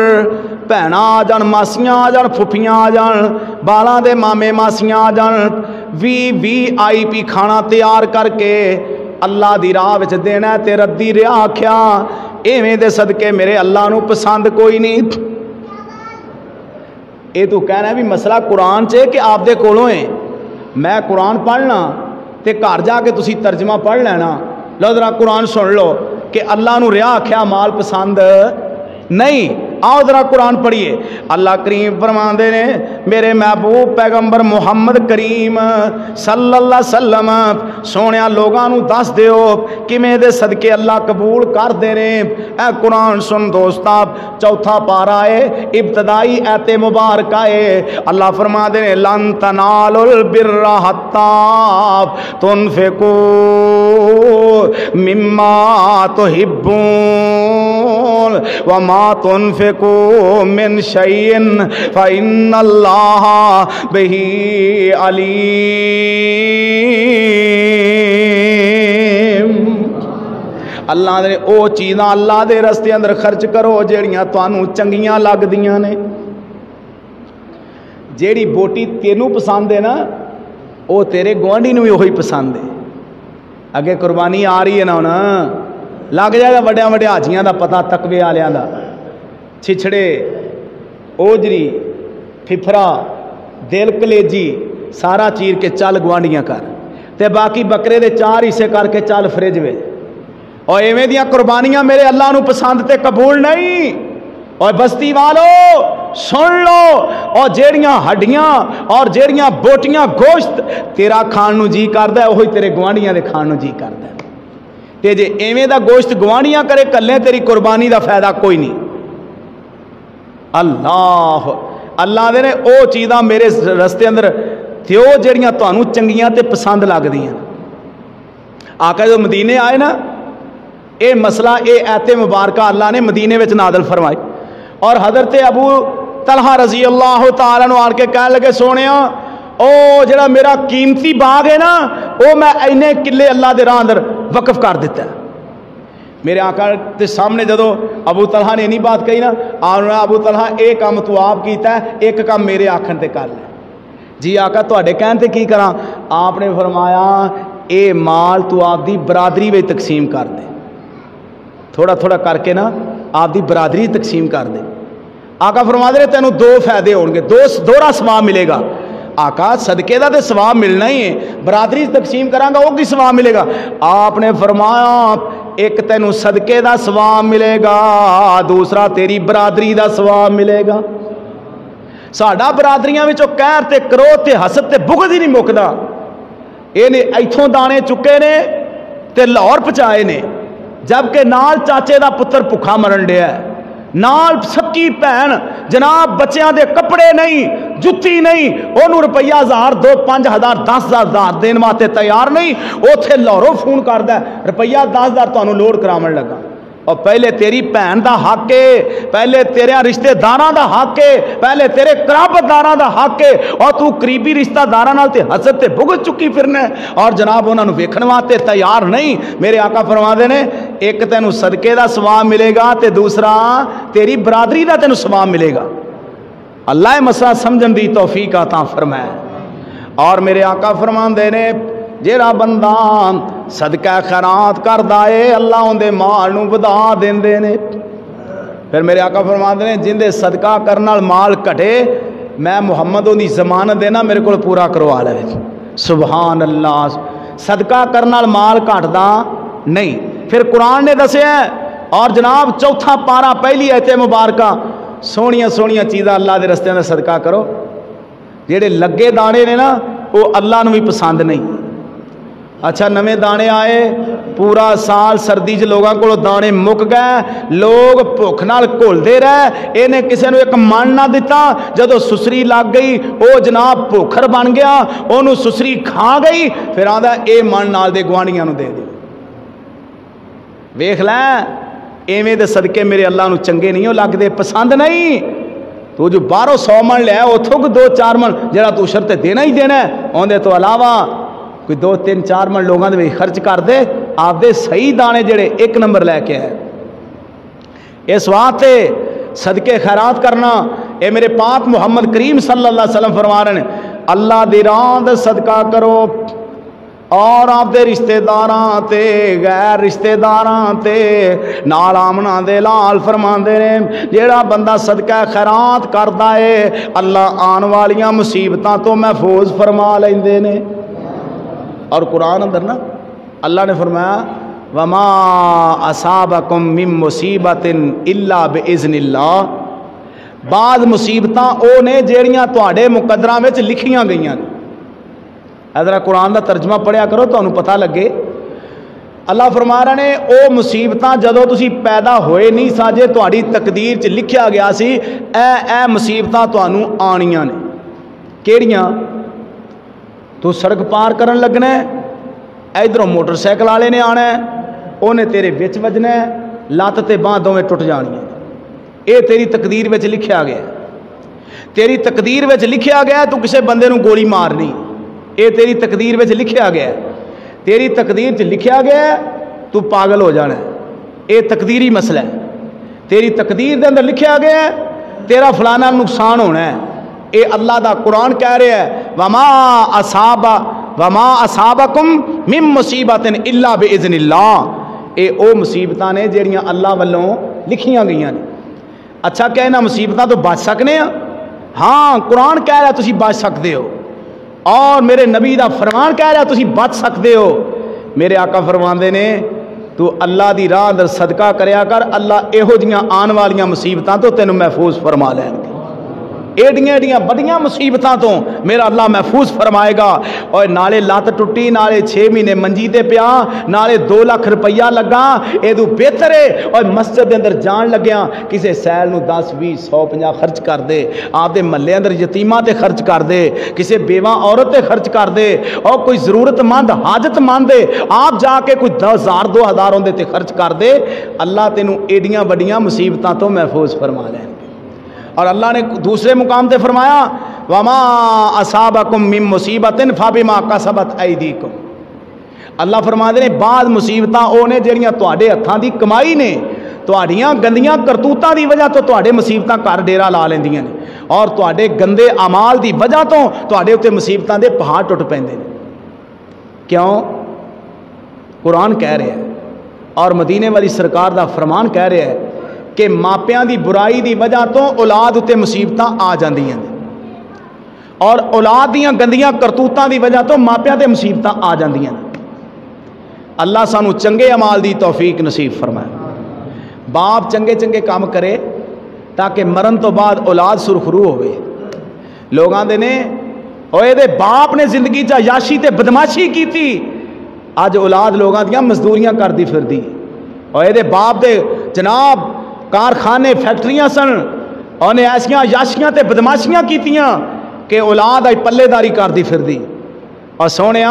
ਭੈਣਾਂ ਆ ਜਾਣ ਮਾਸੀਆਂ ਆ ਜਾਣ ਫੁੱਫੀਆਂ ਆ ਜਾਣ ਬਾਲਾਂ ਦੇ ਮਾਮੇ ਮਾਸੀਆਂ ਆ ਜਾਣ ਵੀ ਵੀ ਆਈਪੀ ਖਾਣਾ ਤਿਆਰ ਕਰਕੇ ਅੱਲਾ ਦੀ ਰਾਹ ਵਿੱਚ ਦੇਣਾ ਤੇ ਰੱਦੀ ਰਿਆ ਆਖਿਆ ਐਵੇਂ ਦੇ ਸਦਕੇ ਮੇਰੇ ਅੱਲਾ ਨੂੰ ਪਸੰਦ ਕੋਈ ਨਹੀਂ ਇਹ ਤੂੰ ਕਹਿਣਾ ਵੀ ਮਸਲਾ ਕੁਰਾਨ 'ਚ ਹੈ ਕਿ ਆਪਦੇ ਕੋਲੋਂ ਹੈ ਮੈਂ ਕੁਰਾਨ ਪੜ੍ਹਨਾ ਤੇ ਘਰ ਜਾ ਕੇ ਤੁਸੀਂ ਤਰਜਮਾ ਪੜ੍ਹ ਲੈਣਾ ਲਓ ਜ਼ਰਾ ਕੁਰਾਨ ਸੁਣ ਲਓ آؤ ذرا قرآن پڑھیے۔ اللہ کریم فرما دے نے، میرے محبوب پیغمبر محمد کریم صلی اللہ علیہ وسلم سونے لوگوں دس دیو کمیں دے صدقے اللہ قبول کر دے نے۔ اے قرآن سن دوست چوتھا پارا ہے، ابتدائی ایت مبارکہ ہے۔ اللہ فرما دے نے، لن تنال البر حتا تنفقو مما تحبون وما تنفقو تنفقوا من شيء فإن الله به علیم اللہ نے او چیزاں اللہ دے رستے اندر خرچ کرو جیڑیاں توانوں چنگیاں لگ دیاں نے۔ جیڑی بوٹی تینوں پسند ہے نا وہ تیرے گوانڈی نو بھی وہی پسند ہے۔ اگے قربانی آ رہی ہے نا لگ جائے گا وڈیا وڈیا حاجیاں دا پتہ، تقوی والوں دا۔ چھچڑے اوجری، پھپھرا دل کلیجی سارا چیر کے چال گوانڈیاں کر۔ تے باقی بکرے دے چار اسے کر کے چال فرج وے اور ایویں دیاں قربانیاں میرے اللہ نو پسند تے قبول نہیں۔ اور بستی والو، سن لو۔ اور جیڑیاں ہڈیاں اور جیڑیاں بوٹیاں گوشت تیرا کھان جی کردا ہے وہی تیرے گوانڈیاں دے کھان جی کردا ہے تے جے دا گوشت گوانڈیاں کرے، کلے تیری قربانی دا فائدہ کوئی نہیں۔ اللہ اللہ دے نے او چیزاں میرے رستے اندر تھیو جڑیاں تانوں چنگیاں تے پسند لگدیاں۔ آقا جو مدینے آئے نا، اے مسئلہ، اے ایت مبارکہ اللہ نے مدینے وچ نادل فرمائی۔ اور حضرت ابو طلحہ رضی اللہ تعالیٰ نو آر کے کہنے لگے، سونیا، او جڑا میرا قیمتی باغ ہے نا، او میں اینے کلے اللہ دے راہ اندر وقف کر دیتا ہے۔ میرے آقا تے سامنے جدو ابو طلحہ نے نہیں بات کہی نا آنا ابو طلحہ ایک کام تو آپ کیتا ہے، ایک کام میرے آکھن تے کر لے۔ جی آقا تے کہن تے کی کرا آپ نے فرمایا، اے مال تو آپ دی برادری وچ تقسیم کر دے۔ تھوڑا تھوڑا کر کے نا، آپ دی برادری تقسیم کر دے۔ آقا فرما دے تینوں دو فائدے ہونگے، دو دوہرا ثواب ملے گا۔ آقا، صدقے دا تے ثواب ملنا ہی ہے۔ برادری تقسیم کراں وہ او کی ثواب ملے گا؟ آپ نے فرمایا ਇੱਕ ਤੈਨੂੰ ਸਦਕੇ ਦਾ ਸਵਾਬ ਮਿਲੇਗਾ, ਦੂਸਰਾ ਤੇਰੀ ਬਰਾਦਰੀ ਦਾ ਸਵਾਬ ਮਿਲੇਗਾ। ਸਾਡਾ ਬਰਾਦਰੀਆਂ ਵਿੱਚੋਂ ਕਹਿਰ ਤੇ ਕਰੋਧ ਤੇ ਹਸਦ ਤੇ ਬੁਗਦ ਹੀ ਨਹੀਂ ਮੁੱਕਦਾ। ਇਹਨੇ ਇੱਥੋਂ ਦਾਣੇ ਚੁੱਕੇ ਨੇ ਤੇ ਲਾਹੌਰ ਪਹੁੰਚਾਏ ਨੇ, ਜਦਕਿ ਨਾਲ ਚਾਚੇ ਦਾ ਪੁੱਤਰ ਭੁੱਖਾ ਮਰਨ ਡਿਆ ਨਾਲ ਸੱਕੀ ਭੈਣ ਜਨਾਬ ਬੱਚਿਆਂ ਦੇ ਕੱਪੜੇ ਨਹੀਂ ਜੁੱਤੀ ਨਹੀਂ ਉਹਨੂੰ ਰੁਪਈਆ 1000 2 5000 10000 ਦੇਣ ਵਾਸਤੇ ਤਿਆਰ ਨਹੀਂ ਉੱਥੇ ਲਾਹੌਰੋਂ ਫੋਨ ਕਰਦਾ ਰੁਪਈਆ 10000 ਤੁਹਾਨੂੰ ਲੋਡ ਕਰਾਉਣ ਲੱਗਾ اور پہلے تیری بھن دا حق ہے، پہلے تیرے رشتہ داراں دا حق ہے، پہلے تیرے قرابت داراں دا حق ہے۔ اور تو قریبی رشتہ داراں نال تے حسد تے بھگت چکی پھرنا اور جناب انہاں نو ویکھن واسطے تیار نہیں۔ میرے آقا فرما دے نے، ایک تینو صدقے دا ثواب ملے گا تے دوسرا تیری برادری دا تینو ثواب ملے گا۔ اللہ مسئلہ سمجھن دی توفیق عطا فرمائے۔ اور میرے آقا فرمان دے نے جیڑا بندہ صدقہ خیرات کردا اے اللہ اون دے مال نو ودا دیندے نے۔ پھر میرے آقا فرماندے نے، جن دے صدقہ کرن نال مال کٹے، میں محمد دی ضمانت دینا میرے کول پورا کروا لے۔ سبحان اللہ صدقہ کرن نال مال کٹدا نہیں۔ پھر قرآن نے دسیا اور جناب چوتھا پارا پہلی ایت مبارکہ، سونیاں سونیاں چیزاں اللہ دے رستے میں صدقہ کرو۔ جڑے لگے دانے نے نا، وہ اللہ نو بھی پسند نہیں۔ اچھا نویں دانے آئے پورا سال سردی چ لوگوں کو دانے مک گئے لوگ بھوک نال گھولتے رہے یہ کسی نے ایک من نہ دتا جدو سسری لگ گئی وہ جناب بھوکھر بن گیا وہ سسری کھا گئی پھر آدھا یہ من نال دے گوانیاں دے دے ویخ لیں ایویں دے صدقے میرے اللہ نو چنگے نہیں ہو لگتے پسند نہیں تو جو باہروں سو من لیا اتوں دو چار من جڑا تو شرط دینا ہی دینا ہے اندر تو علاوہ کوئی دو تین چار من لوگوں کے خرچ کر دے آپ دے صحیح دانے جڑے ایک نمبر لے کے آئے۔ اس واسطے صدقے خیرات کرنا، اے میرے پاک محمد کریم صلی اللہ علیہ وسلم فرما رہے ہیں، اللہ دی راہ صدقہ کرو اور آپ دے رشتہ داراں تے، غیر رشتہ داراں تے، نال آمنا دے لال فرماندے نے جیڑا بندہ صدقہ خیرات کردا اے اللہ آن والیاں مصیبتاں تو محفوظ فرما لیندے نے۔ اور قرآن اندر نا اللہ نے فرمایا، وما اصابکم من مصیبت الا باذن اللہ بعض مصیبتاں او نے جیڑیاں تواڈے مقدراں وچ لکھیاں گئیاں۔ نے ادھر قرآن دا ترجمہ پڑھیا کرو تو پتہ لگے۔ اللہ فرما رہے نے، او مصیبتاں جدو تسی پیدا ہوئے نہیں ساجے تواڈی تقدیر چ لکھیا گیا سی، اے اے مصیبتاں تانوں آنیاں نے۔ کیڑیاں؟ تو سڑک پار کرن لگنا ہے۔ ادھروں موٹر سائیکل والے نے آنا ہے۔ انہیں تیرے بچ وجنا ہے۔ لت تے باہ دونیں ٹوٹ جانی ہے۔ یہ تیری تقدیر وچ لکھیا گیا تیری تقدیر وچ لکھیا گیا تو کسے بندے نو گولی مارنی۔ یہ تیری تقدیر وچ لکھیا گیا تیری تقدیر چ لکھیا گیا تو پاگل ہو جانا ہے۔ یہ تقدیری مسئلہ ہے۔ تیری تقدیر دے اندر لکھیا اے اللہ دا قرآن کہہ رہے ہیں، وما اصاب وما اصابکم من مصیبت الا باذن اللہ اے او مصیبتاں نے جڑیاں اللہ والوں لکھیاں گئیاں نے۔ اچھا کہ انہاں مصیبتاں تو بچ سکنے ہیں ہاں قرآن کہہ رہا ہے تسی بچ سکتے ہو۔ اور میرے نبی دا فرمان کہہ رہا تسی بچ سکتے ہو۔ میرے آقا فرماندے نے، تو اللہ دی راہ اندر صدقہ کریا کر، اللہ ایہو جیاں آن والیاں مصیبتاں تو تینوں محفوظ فرما لین گے۔ ایڈیاں ایڈیاں بڑیاں مصیبتاں تو میرا اللہ محفوظ فرمائے گا۔ اور نالے لات ٹوٹی، نالے چھ مہینے منجی دے پیا، نالے دو لاکھ روپیہ لگا اے دو بہتر ہے۔ اور مسجد دے اندر جان لگیا، کسے سیل نو دس بھی سو پنجا خرچ کر دے۔ آپ دے ملے اندر یتیمہ تے خرچ کر دے، کسے بیوہ عورت تے خرچ کر دے۔ اور کوئی ضرورت مند حاجت مند دے آپ جا کے کوئی دس ہزار، دو ہزار ہوندے تے خرچ کر دے۔ اللہ تینوں ایڈیاں بڑیاں مصیبتاں تو محفوظ فرما لیں اور اللہ نے دوسرے مقام تے فرمایا، وما اصابکم من مصیبت فبما کسبت ایدیکم اللہ فرما دے نے، بعض مصیبتاں او نے جڑیاں تواڈے ہتھاں دی کمائی نے، تواڈیاں گندیاں کرتوتاں دی وجہ تو تواڈے مصیبتاں کر ڈیرا لا لیندیاں نے۔ اور تواڈے گندے اعمال دی وجہ تو تواڈے اوتے مصیبتاں دے پہاڑ ٹوٹ پیندے نے۔ کیوں؟ قرآن کہہ رہے ہیں اور مدینے والی سرکار دا فرمان کہہ رہے ہیں کہ ماپیاں دی برائی دی وجہ تو اولاد اتنے مصیبتاں آ جاندیاں نے۔ اور اولاد دیاں گندیاں کرتوتاں دی وجہ تو ماپیاں تے مصیبتاں آ جاندیاں نے۔ اللہ سانو چنگے عمال دی توفیق نصیب فرمائے۔ باپ چنگے چنگے کام کرے تاکہ مرن تو بعد اولاد سرخرو ہوئے۔ لوگاں دے نے اوے دے باپ نے زندگی چا یاشی تے بدماشی کی تھی آج اولاد لوگاں دیاں مزدوریاں کر دی پھر دی۔ اوے دے باپ دے جناب کارخانے، فیکٹریاں سن۔ انہیں ایسیاں یاشیاں تے بدماشیاں کیتیاں کہ اولاد آئی پلے داری کر دی پھر دی اور سونے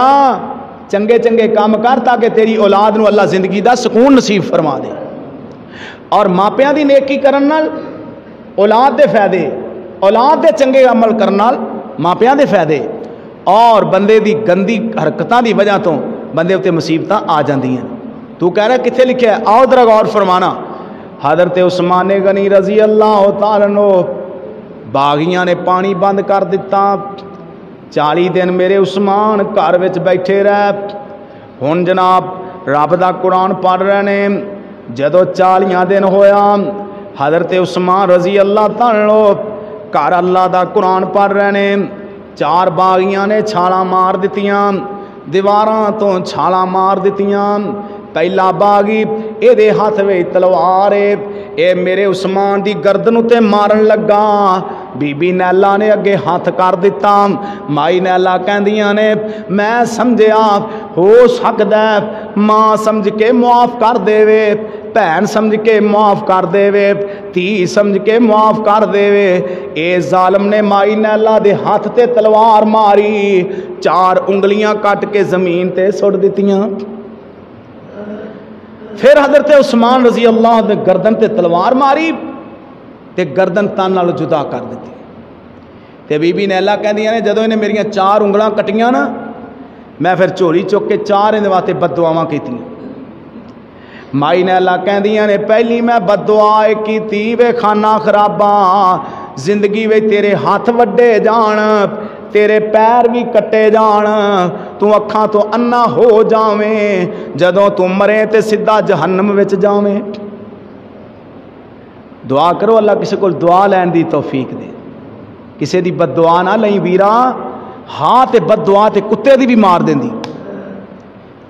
چنگے چنگے کام کر تاکہ تیری اولاد نو اللہ زندگی دا سکون نصیب فرما دے۔ اور ماپیاں دی نیکی کرن نال اولاد دے فائدے، اولاد دے چنگے عمل کرن نال ماپیاں دے فائدے۔ اور بندے دی گندی حرکتاں دی وجہ تو بندے اتنے مصیبتاں آ جاندی ہیں تو کہہ رہا کتنے لکھیا ہے؟ آؤ درا غور فرمانا۔ حضرت عثمان غنی رضی اللہ تعالیٰ نو باغیاں نے پانی بند کر دیتا چالی دن میرے عثمان گھر وچ بیٹھے رہ ہن جناب، رب دا قرآن پڑھ رہے نے۔ جدو چالیاں دن ہویا، حضرت عثمان رضی اللہ تعالیٰ نو گھر اللہ دا قرآن پڑھ رہے نے۔ چار باغیاں نے چھالاں مار دتیاں دیواراں تو چھالاں مار دی پہلا باغی اے دے ہاتھ وے تلوار اے اے میرے عثمان دی گردن اتے مارن لگا بی بی نیلا نے اگے ہاتھ کر دیتا مائی نیلا کہندیاں نے میں سمجھیا ہو سکتا ہے ماں سمجھ کے معاف کر دے وے بھین سمجھ کے معاف کر دے وے تھی سمجھ کے معاف کر دے وے اے ظالم نے مائی نیلا دے ہاتھ تے تلوار ماری چار انگلیاں کٹ کے زمین تے سٹ دتیاں پھر حضرت عثمان رضی اللہ نے گردن تے تلوار ماری تے گردن تن نال جدا کر دیتی۔ تے بی بی نیلا کہندیاں نے جدو انہیں میری چار انگلاں کٹیاں نا، میں پھر چوری چک کے چار اندر واسطے بد دعاواں کیتیاں۔ مائی نیلا کہندیاں نے، پہلی میں بد دعا کیتی خانہ خرابا زندگی وے تیرے ہاتھ وڈے جان تیرے پیر بھی کٹے جان تو اکھاں تو انا ہو جاویں جدوں تو مرے تے سیدھا جہنم وچ جاویں دعا کرو اللہ کسی کو دعا لین دی توفیق دے کسی دی بد نہ لئی ویرا ہاں تے بد تے کتے دی بھی مار دیندی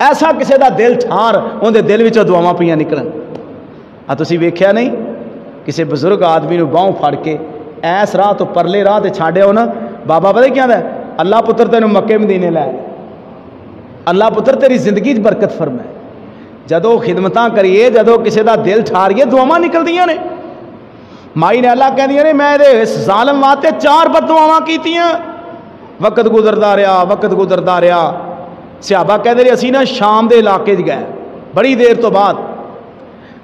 ایسا کسی دا دل ٹھار اندر دل وچوں دعاواں پیاں نکلن آ تسی ویکھیا نہیں کسی بزرگ آدمی نو باہوں پھڑ کے ایس راہ تو پرلے راہ تے چھاڑیا ہو نا بابا پتہ کیا ہے؟ اللہ پتر تین مکے مدینے لائے اللہ پتر تیری زندگی برکت فرمائے۔ جدو خدمت کریے، جدو کسی دا دل ٹھاریے دعا نکل دیاں نے۔ مائی نے اللہ کہہ دیا نے، میں دے اس ظالم واسطے چار بدعاواں کی وقت گزرتا رہا وقت گزرتا رہا صحابہ کہتے رہے، اسی نا شام دے علاقے چ گئے۔ بڑی دیر تو بعد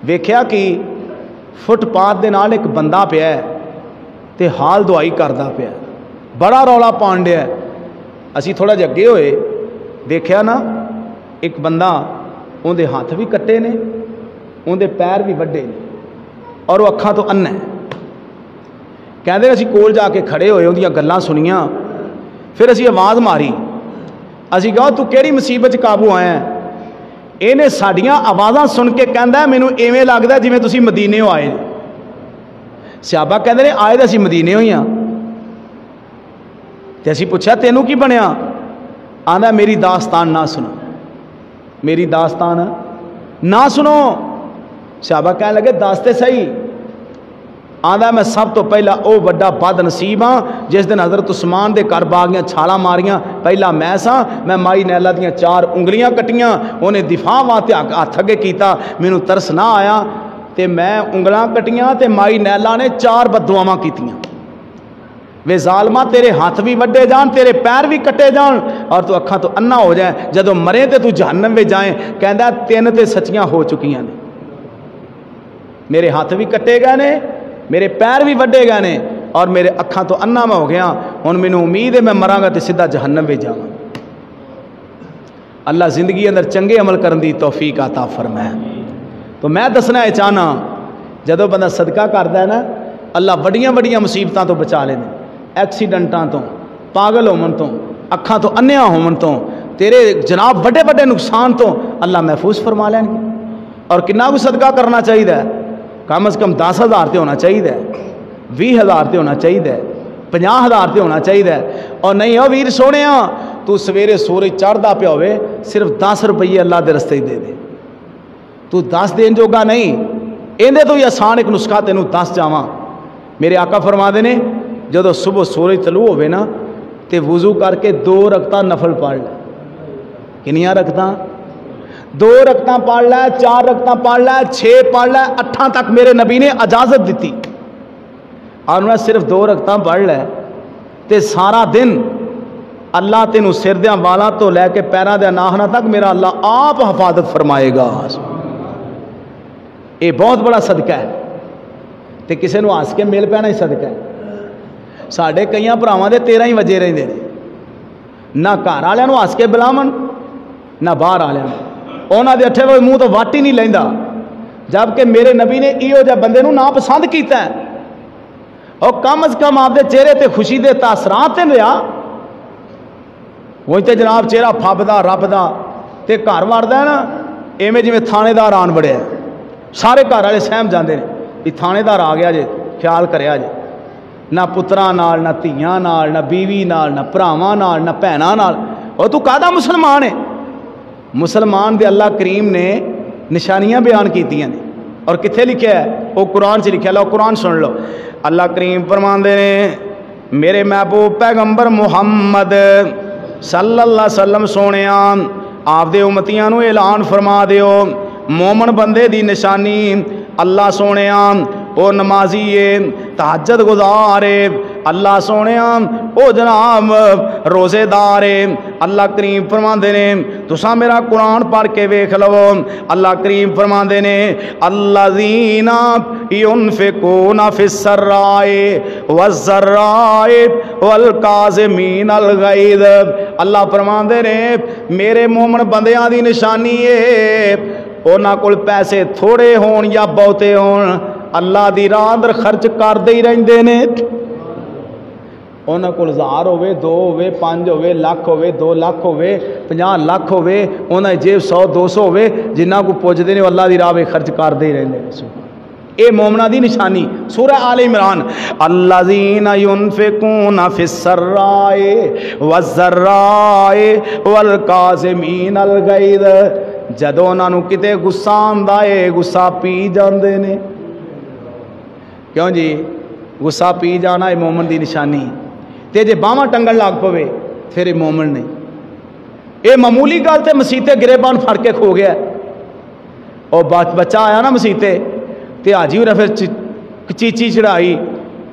ویکیا کہ فٹ پاتھ کے نال ایک بندہ پیا ہے تے حال دعائی کردا پیا ਬੜਾ ਰੌਲਾ ਪਾਉਣ ਡਿਆ ਅਸੀਂ ਥੋੜਾ ਜਿਹਾ ਅੱਗੇ ਹੋਏ ਦੇਖਿਆ ਨਾ ਇੱਕ ਬੰਦਾ ਉਹਦੇ ਹੱਥ ਵੀ ਕੱਟੇ ਨੇ ਉਹਦੇ ਪੈਰ ਵੀ ਵੱਡੇ ਨੇ ਔਰ ਉਹ ਅੱਖਾਂ ਤੋਂ ਅੰਨਾ ਹੈ ਕਹਿੰਦੇ ਅਸੀਂ ਕੋਲ ਜਾ ਕੇ ਖੜੇ ਹੋਏ ਉਹਦੀਆਂ ਗੱਲਾਂ ਸੁਣੀਆਂ ਫਿਰ ਅਸੀਂ ਆਵਾਜ਼ ਮਾਰੀ ਅਸੀਂ ਕਿਹਾ ਤੂੰ ਕਿਹੜੀ ਮੁਸੀਬਤ 'ਚ ਕਾਬੂ ਆਇਆ ਹੈ? ਇਹਨੇ ਸਾਡੀਆਂ ਆਵਾਜ਼ਾਂ ਸੁਣ ਕੇ ਕਹਿੰਦਾ ਮੈਨੂੰ ਐਵੇਂ ਲੱਗਦਾ ਜਿਵੇਂ ਤੁਸੀਂ ਮਦੀਨੇ ਹੋ ਆਏ ਸਿਆਬਾ ਕਹਿੰਦੇ ਨੇ ਆਏ ਤਾਂ ਅਸੀਂ ਮਦੀਨੇ ਹੋਈ ਆ ਤੇ ਅਸੀਂ ਪੁੱਛਿਆ ਤੈਨੂੰ ਕੀ ਬਣਿਆ ਆਂਦਾ ਮੇਰੀ ਦਾਸਤਾਨ ਨਾ ਸੁਣੋ ਮੇਰੀ ਦਾਸਤਾਨ ਨਾ ਸੁਣੋ ਸਿਆਬਾ ਕਹਿਣ ਲੱਗੇ ਦੱਸ ਤੇ ਸਹੀ ਆਂਦਾ ਮੈਂ ਸਭ ਤੋਂ ਪਹਿਲਾਂ ਉਹ ਵੱਡਾ ਬਦ ਨਸੀਬ ਹਾਂ ਜਿਸ ਦਿਨ ਹਜ਼ਰਤ ਉਸਮਾਨ ਦੇ ਘਰ ਬਾਗੀਆਂ ਛਾਲਾਂ ਮਾਰੀਆਂ ਪਹਿਲਾਂ ਮੈਂ ਸਾਂ ਮੈਂ ਮਾਈ ਨੈਲਾ ਦੀਆਂ ਚਾਰ ਉਂਗਲੀਆਂ ਕੱਟੀਆਂ ਉਹਨੇ ਦਿਫਾਅ ਵਾਸਤੇ ਹੱਕ- ਹੱਥ ਅੱਗੇ ਕੀਤਾ ਮੈਨੂੰ ਤਰਸ ਨਾ ਆਇਆ ਤੇ ਮੈਂ ਉਂਗਲਾਂ ਕੱਟੀਆਂ ਤੇ ਮਾਈ ਨੈਲਾ ਨੇ ਚਾਰ ਬਦਦੁਆਵਾਂ ਕੀਤੀਆਂ وے ظالمہ تیرے ہاتھ بھی وڈے جان، تیرے پیر بھی کٹے جان۔ اور تو اکھا تو انہ ہو جائیں جدو مرے تے تو جہنم میں جائیں۔ کہندہ تین تے سچیاں ہو چکی نے۔ میرے ہاتھ بھی کٹے گئے نے، میرے پیر بھی وڈے گئے نے، اور میرے اکھا تو انہ میں ہو گیا ہن مینوں امید ہے میں مراں گا تے سیدھا جہنم میں جاواں۔ اللہ زندگی اندر چنگے عمل کرن دی توفیق عطا فرمائے۔ تو میں دسنا ہے چاہنا جدو بندہ صدقہ کرتا ہے نا، اللہ بڑیاں وڈیاں مصیبتوں تو بچا لینا۔ ਐਕਸੀਡੈਂਟਾਂ ਤੋਂ ਪਾਗਲ ਹੋਣ ਤੋਂ ਅੱਖਾਂ ਤੋਂ ਅੰਨਿਆ ਹੋਣ ਤੋਂ ਤੇਰੇ ਜਨਾਬ ਵੱਡੇ ਵੱਡੇ ਨੁਕਸਾਨ ਤੋਂ ਅੱਲਾ ਮਹਿਫੂਜ਼ ਫਰਮਾ ਲੈਣਗੇ ਔਰ ਕਿੰਨਾ ਕੁ ਸਦਕਾ ਕਰਨਾ ਚਾਹੀਦਾ ਹੈ ਕਮ ਸੇ ਕਮ 10000 ਤੇ ਹੋਣਾ ਚਾਹੀਦਾ ਹੈ 20000 ਤੇ ਹੋਣਾ ਚਾਹੀਦਾ ਹੈ 50000 ਤੇ ਹੋਣਾ ਚਾਹੀਦਾ ਹੈ ਔਰ ਨਹੀਂ ਉਹ ਵੀਰ ਸੋਹਣਿਆ ਤੂੰ ਸਵੇਰੇ ਸੂਰਜ ਚੜ੍ਹਦਾ ਪਿਆ ਹੋਵੇ ਸਿਰਫ 10 ਰੁਪਏ ਅੱਲਾ ਦੇ ਰਸਤੇ 'ਚ ਦੇ ਦੇ ਤੂੰ 10 ਦੇਣ ਜੋਗਾ ਨਹੀਂ ਇਹਦੇ ਤੋਂ ਹੀ ਆਸਾਨ ਇੱਕ ਨੁਸਖਾ ਤੈਨੂੰ ਦੱਸ ਜਾਵਾਂ ਮੇਰੇ ਆਕਾ ਫਰਮਾਦੇ ਨੇ ਜਦੋਂ ਸਵੇਰ ਸੂਰਜ ਤਲੂ ਹੋਵੇ ਨਾ ਤੇ ਵਜ਼ੂ ਕਰਕੇ ਦੋ ਰਕਤਾਂ ਨਫਲ ਪੜ ਲੈ ਕਿੰਨੀਆਂ ਰਕਤਾਂ ਦੋ ਰਕਤਾਂ ਪੜ ਲੈ ਚਾਰ ਰਕਤਾਂ ਪੜ ਲੈ 6 ਪੜ ਲੈ ਅੱਠਾਂ ਤੱਕ ਮੇਰੇ ਨਬੀ ਨੇ ਇਜਾਜ਼ਤ ਦਿੱਤੀ ਔਰ ਮੈਂ ਸਿਰਫ ਦੋ ਰਕਤਾਂ ਪੜ ਲੈ ਤੇ ਸਾਰਾ ਦਿਨ ਅੱਲਾ ਤੈਨੂੰ ਸਿਰ ਦਿਆਂ ਵਾਲਾਂ ਤੋਂ ਲੈ ਕੇ ਪੈਰਾਂ ਦੇ ਨਾਹਨਾ ਤੱਕ ਮੇਰਾ ਅੱਲਾ ਆਪ ਹਫਾਜ਼ਤ ਫਰਮਾਏਗਾ یہ بہت بڑا صدقہ ہے تو کسی نے ہس کے مل پینا ہی صدقہ ہے سڈے کئی براواں کے تیرہ ہی وجے رہتے ہیں نہ گھر والوں ہس کے بلاو نہ باہر والوں انہوں نے اٹھے ہوئے منہ تو وٹ ہی نہیں لینا جبکہ میرے نبی نے یہ جہ بندے نا پسند کیتا ہے اور کم از کم آپ کے چہرے تے خوشی دے تاثرات رہا وہ جناب چہرہ فبدا ربدا تو گھر وڑتا ہے نا ایویں جی تھانے دار آن بڑے سارے گھر والے سہم جاتے ہیں یہ تھانے دار آ گیا جے خیال کریا جے نہ پترا نال، نہ دھیاں نال، نہ بیوی نال، نہ پراواں نال، نہ بھنوں نال۔ اور تو کہدا مسلمان ہے؟ مسلمان دے اللہ کریم نے نشانیاں بیان کیتیاں نے۔ اور کتنے لکھا ہے؟ وہ قرآن سے لکھا لو، قرآن سن لو۔ اللہ کریم فرماندے نے، میرے محبوب پیغمبر محمد صلی اللہ علیہ وسلم سونے آپ دے امتیاں نو اعلان فرما دیو۔ مومن بندے دی نشانی اللہ سونے او نمازی تحجد گزارے، اللہ سونے او جناب، روزے دار اللہ کریم فرما نے تسا میرا قرآن پڑھ کے ویخ لو۔ اللہ کریم فرما نے اللہ زینا ينفقون في السراء والزراء والقازمین الغیظ۔ اللہ فرما نے، میرے مومن بندیاں دی نشانی ہے انہوں کو پیسے تھوڑے ہون یا بہتے ہون۔ اللہ دی راہ اندر خرچ کرتے ہی رہتے ہیں انہوں کو ہزار ہوے دو ہوے پانچ ہوے لاکھ ہوے دو لاکھ ہوے پناہ لاکھ ہوے انہیں جیب سو، دو سو ہوے جنہ کو پوچھتے ہیں اللہ دی راہ خرچ کرتے ہی رہتے ہیں اے مومنا دی نشانی۔ سورہ آل عمران۔ الذین ينفقون فی السراء والذراء والقاسمین الغیظ۔ جدو انہوں کتے گسا آتا ہے گسا پی جاندے نے۔ جی؟ گسا پی جانا ہے مومن دی نشانی۔ تے جے باہم ٹنگن لگ پوے، پھر یہ مومن نہیں۔ یہ معمولی گل مسیطے گریبان پھڑ کے کھو گیا۔ اور بچہ آیا نا مسیطے، تے آجی ہونا پھر چیچی چڑھائی۔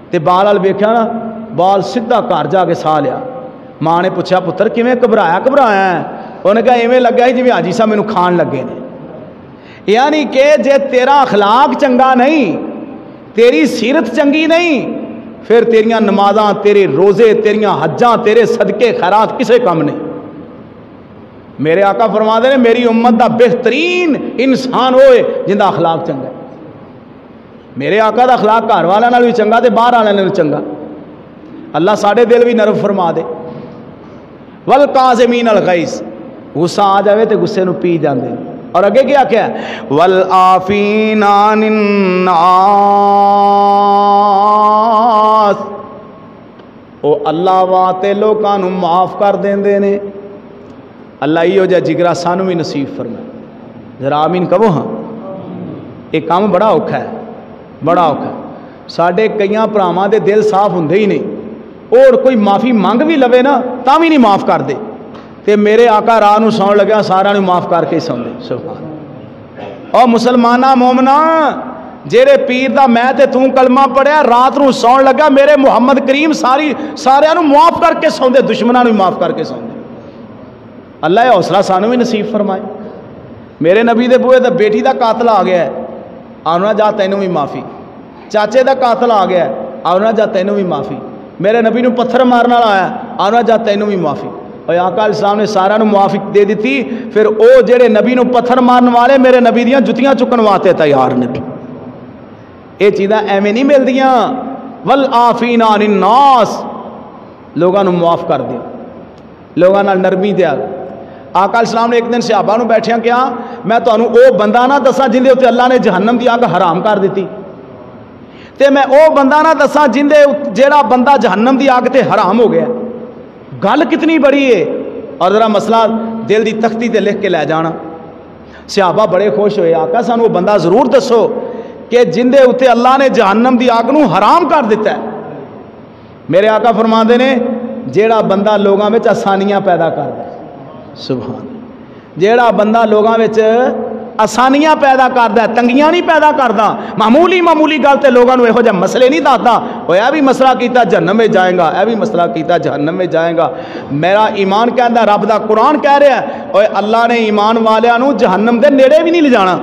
تے بال وال ویکیا نا، بال سیدھا گھر جا کے سا لیا۔ ماں نے پوچھا پتر، کیویں گھبرایا گھبرایا ہے؟ انہیں کہا، ایویں لگا جی آجی صاحب مینو کھان لگے نے۔ یعنی کہ جے تیرا اخلاق چنگا نہیں تیری سیرت چنگی نہیں، پھر تیریاں نمازاں، تیرے روزے، تیریاں حجاں، تیرے صدقے، خیرات کسے کم نہیں۔ میرے آقا فرما دے میری امت دا بہترین انسان ہوئے جن دا اخلاق چنگا ہے۔ میرے آقا دا اخلاق گھر والا بھی چنگا تے باہر والے بھی چنگا۔ اللہ ساڑھے دل بھی نرم فرما دے۔ ول کازمین الغیس غصہ آ جائے تو غصے نو پی جاندے۔ اور اگے کیا کیا ول آفین او اللہ واتے لوگوں معاف کر دیں نے۔ اللہ یہ جا جگرا سانو بھی نصیب فرما ذرا آمین کہو ہاں۔ یہ کام بڑا اوکھا ہے۔ بڑا اوکھا ہے۔ ساڈے کئی پراواں دے دل صاف ہوں ہی نہیں۔ اور کوئی معافی منگ بھی لوے نا تا بھی نہیں معاف کر دے۔ تے میرے آقا راہ نو سون لگا سارا معاف کر کے سو دے سبحان او مسلمانہ مومنا جیرے پیر دا میں تے توں کلمہ پڑھیا، رات نو سون لگا میرے محمد کریم ساری سارے نو معاف کر کے سون دے دشمنوں نو معاف کر کے سون دے اللہ یہ حوصلہ سانو بھی نصیب فرمائے۔ میرے نبی دے بوئے دا بیٹی دا قاتل آ گیا ہے آنا جا تینوں بھی معافی۔ چاچے دا قاتل آ گیا ہے آنا جا تینوں بھی معافی۔ میرے نبی نو پتھر مارنا آیا آنا جا تینوں بھی معافی۔ اور آقا اسلام نے سارا نو موافق دے دیتی پھر او جڑے نبی نو پتھر مارن والے میرے نبی دیاں جتیاں چکن واسطے تیار نے یہ چیزاں ایویں نہیں ملدیاں ول آفین عن الناس لوگوں معاف کر دیا لوگوں نرمی دیا آقا اسلام نے ایک دن صحابہ نو بیٹھیا کیا میں تمہیں او بندہ نہ دسا جن دے اللہ نے جہنم دی اگ حرام کر دیتی تے میں او بندہ نہ دسا جن دے جیڑا بندہ جہنم دی اگ تے حرام ہو گیا گل کتنی بڑی ہے؟ اور ذرا مسئلہ دل دی تختی تے لکھ کے لے جانا۔ صحابہ بڑے خوش ہوئے، آقا سانو بندہ ضرور دسو کہ جن دے اتنے اللہ نے جہنم دی آگ نو حرام کر دیتا ہے۔ میرے آقا فرما دے نے، جیڑا بندہ لوگوں میں آسانیاں پیدا کر دے۔ سبحان جیڑا بندہ لوگوں میں آسانیاں پیدا کرتا ہے تنگیاں نہیں پیدا کرتا معمولی معمولی گل تو لوگوں یہو جہ مسئلے نہیں دستا وہ یہ بھی مسئلہ کیتا جہنم میں جائے گا یہ بھی مسئلہ کیتا جہنم میں جائے گا۔ میرا ایمان کہہ رب دا قرآن کہہ رہا ہے اور اللہ نے ایمان والوں جہنم دے نیڑے بھی نہیں لے جانا۔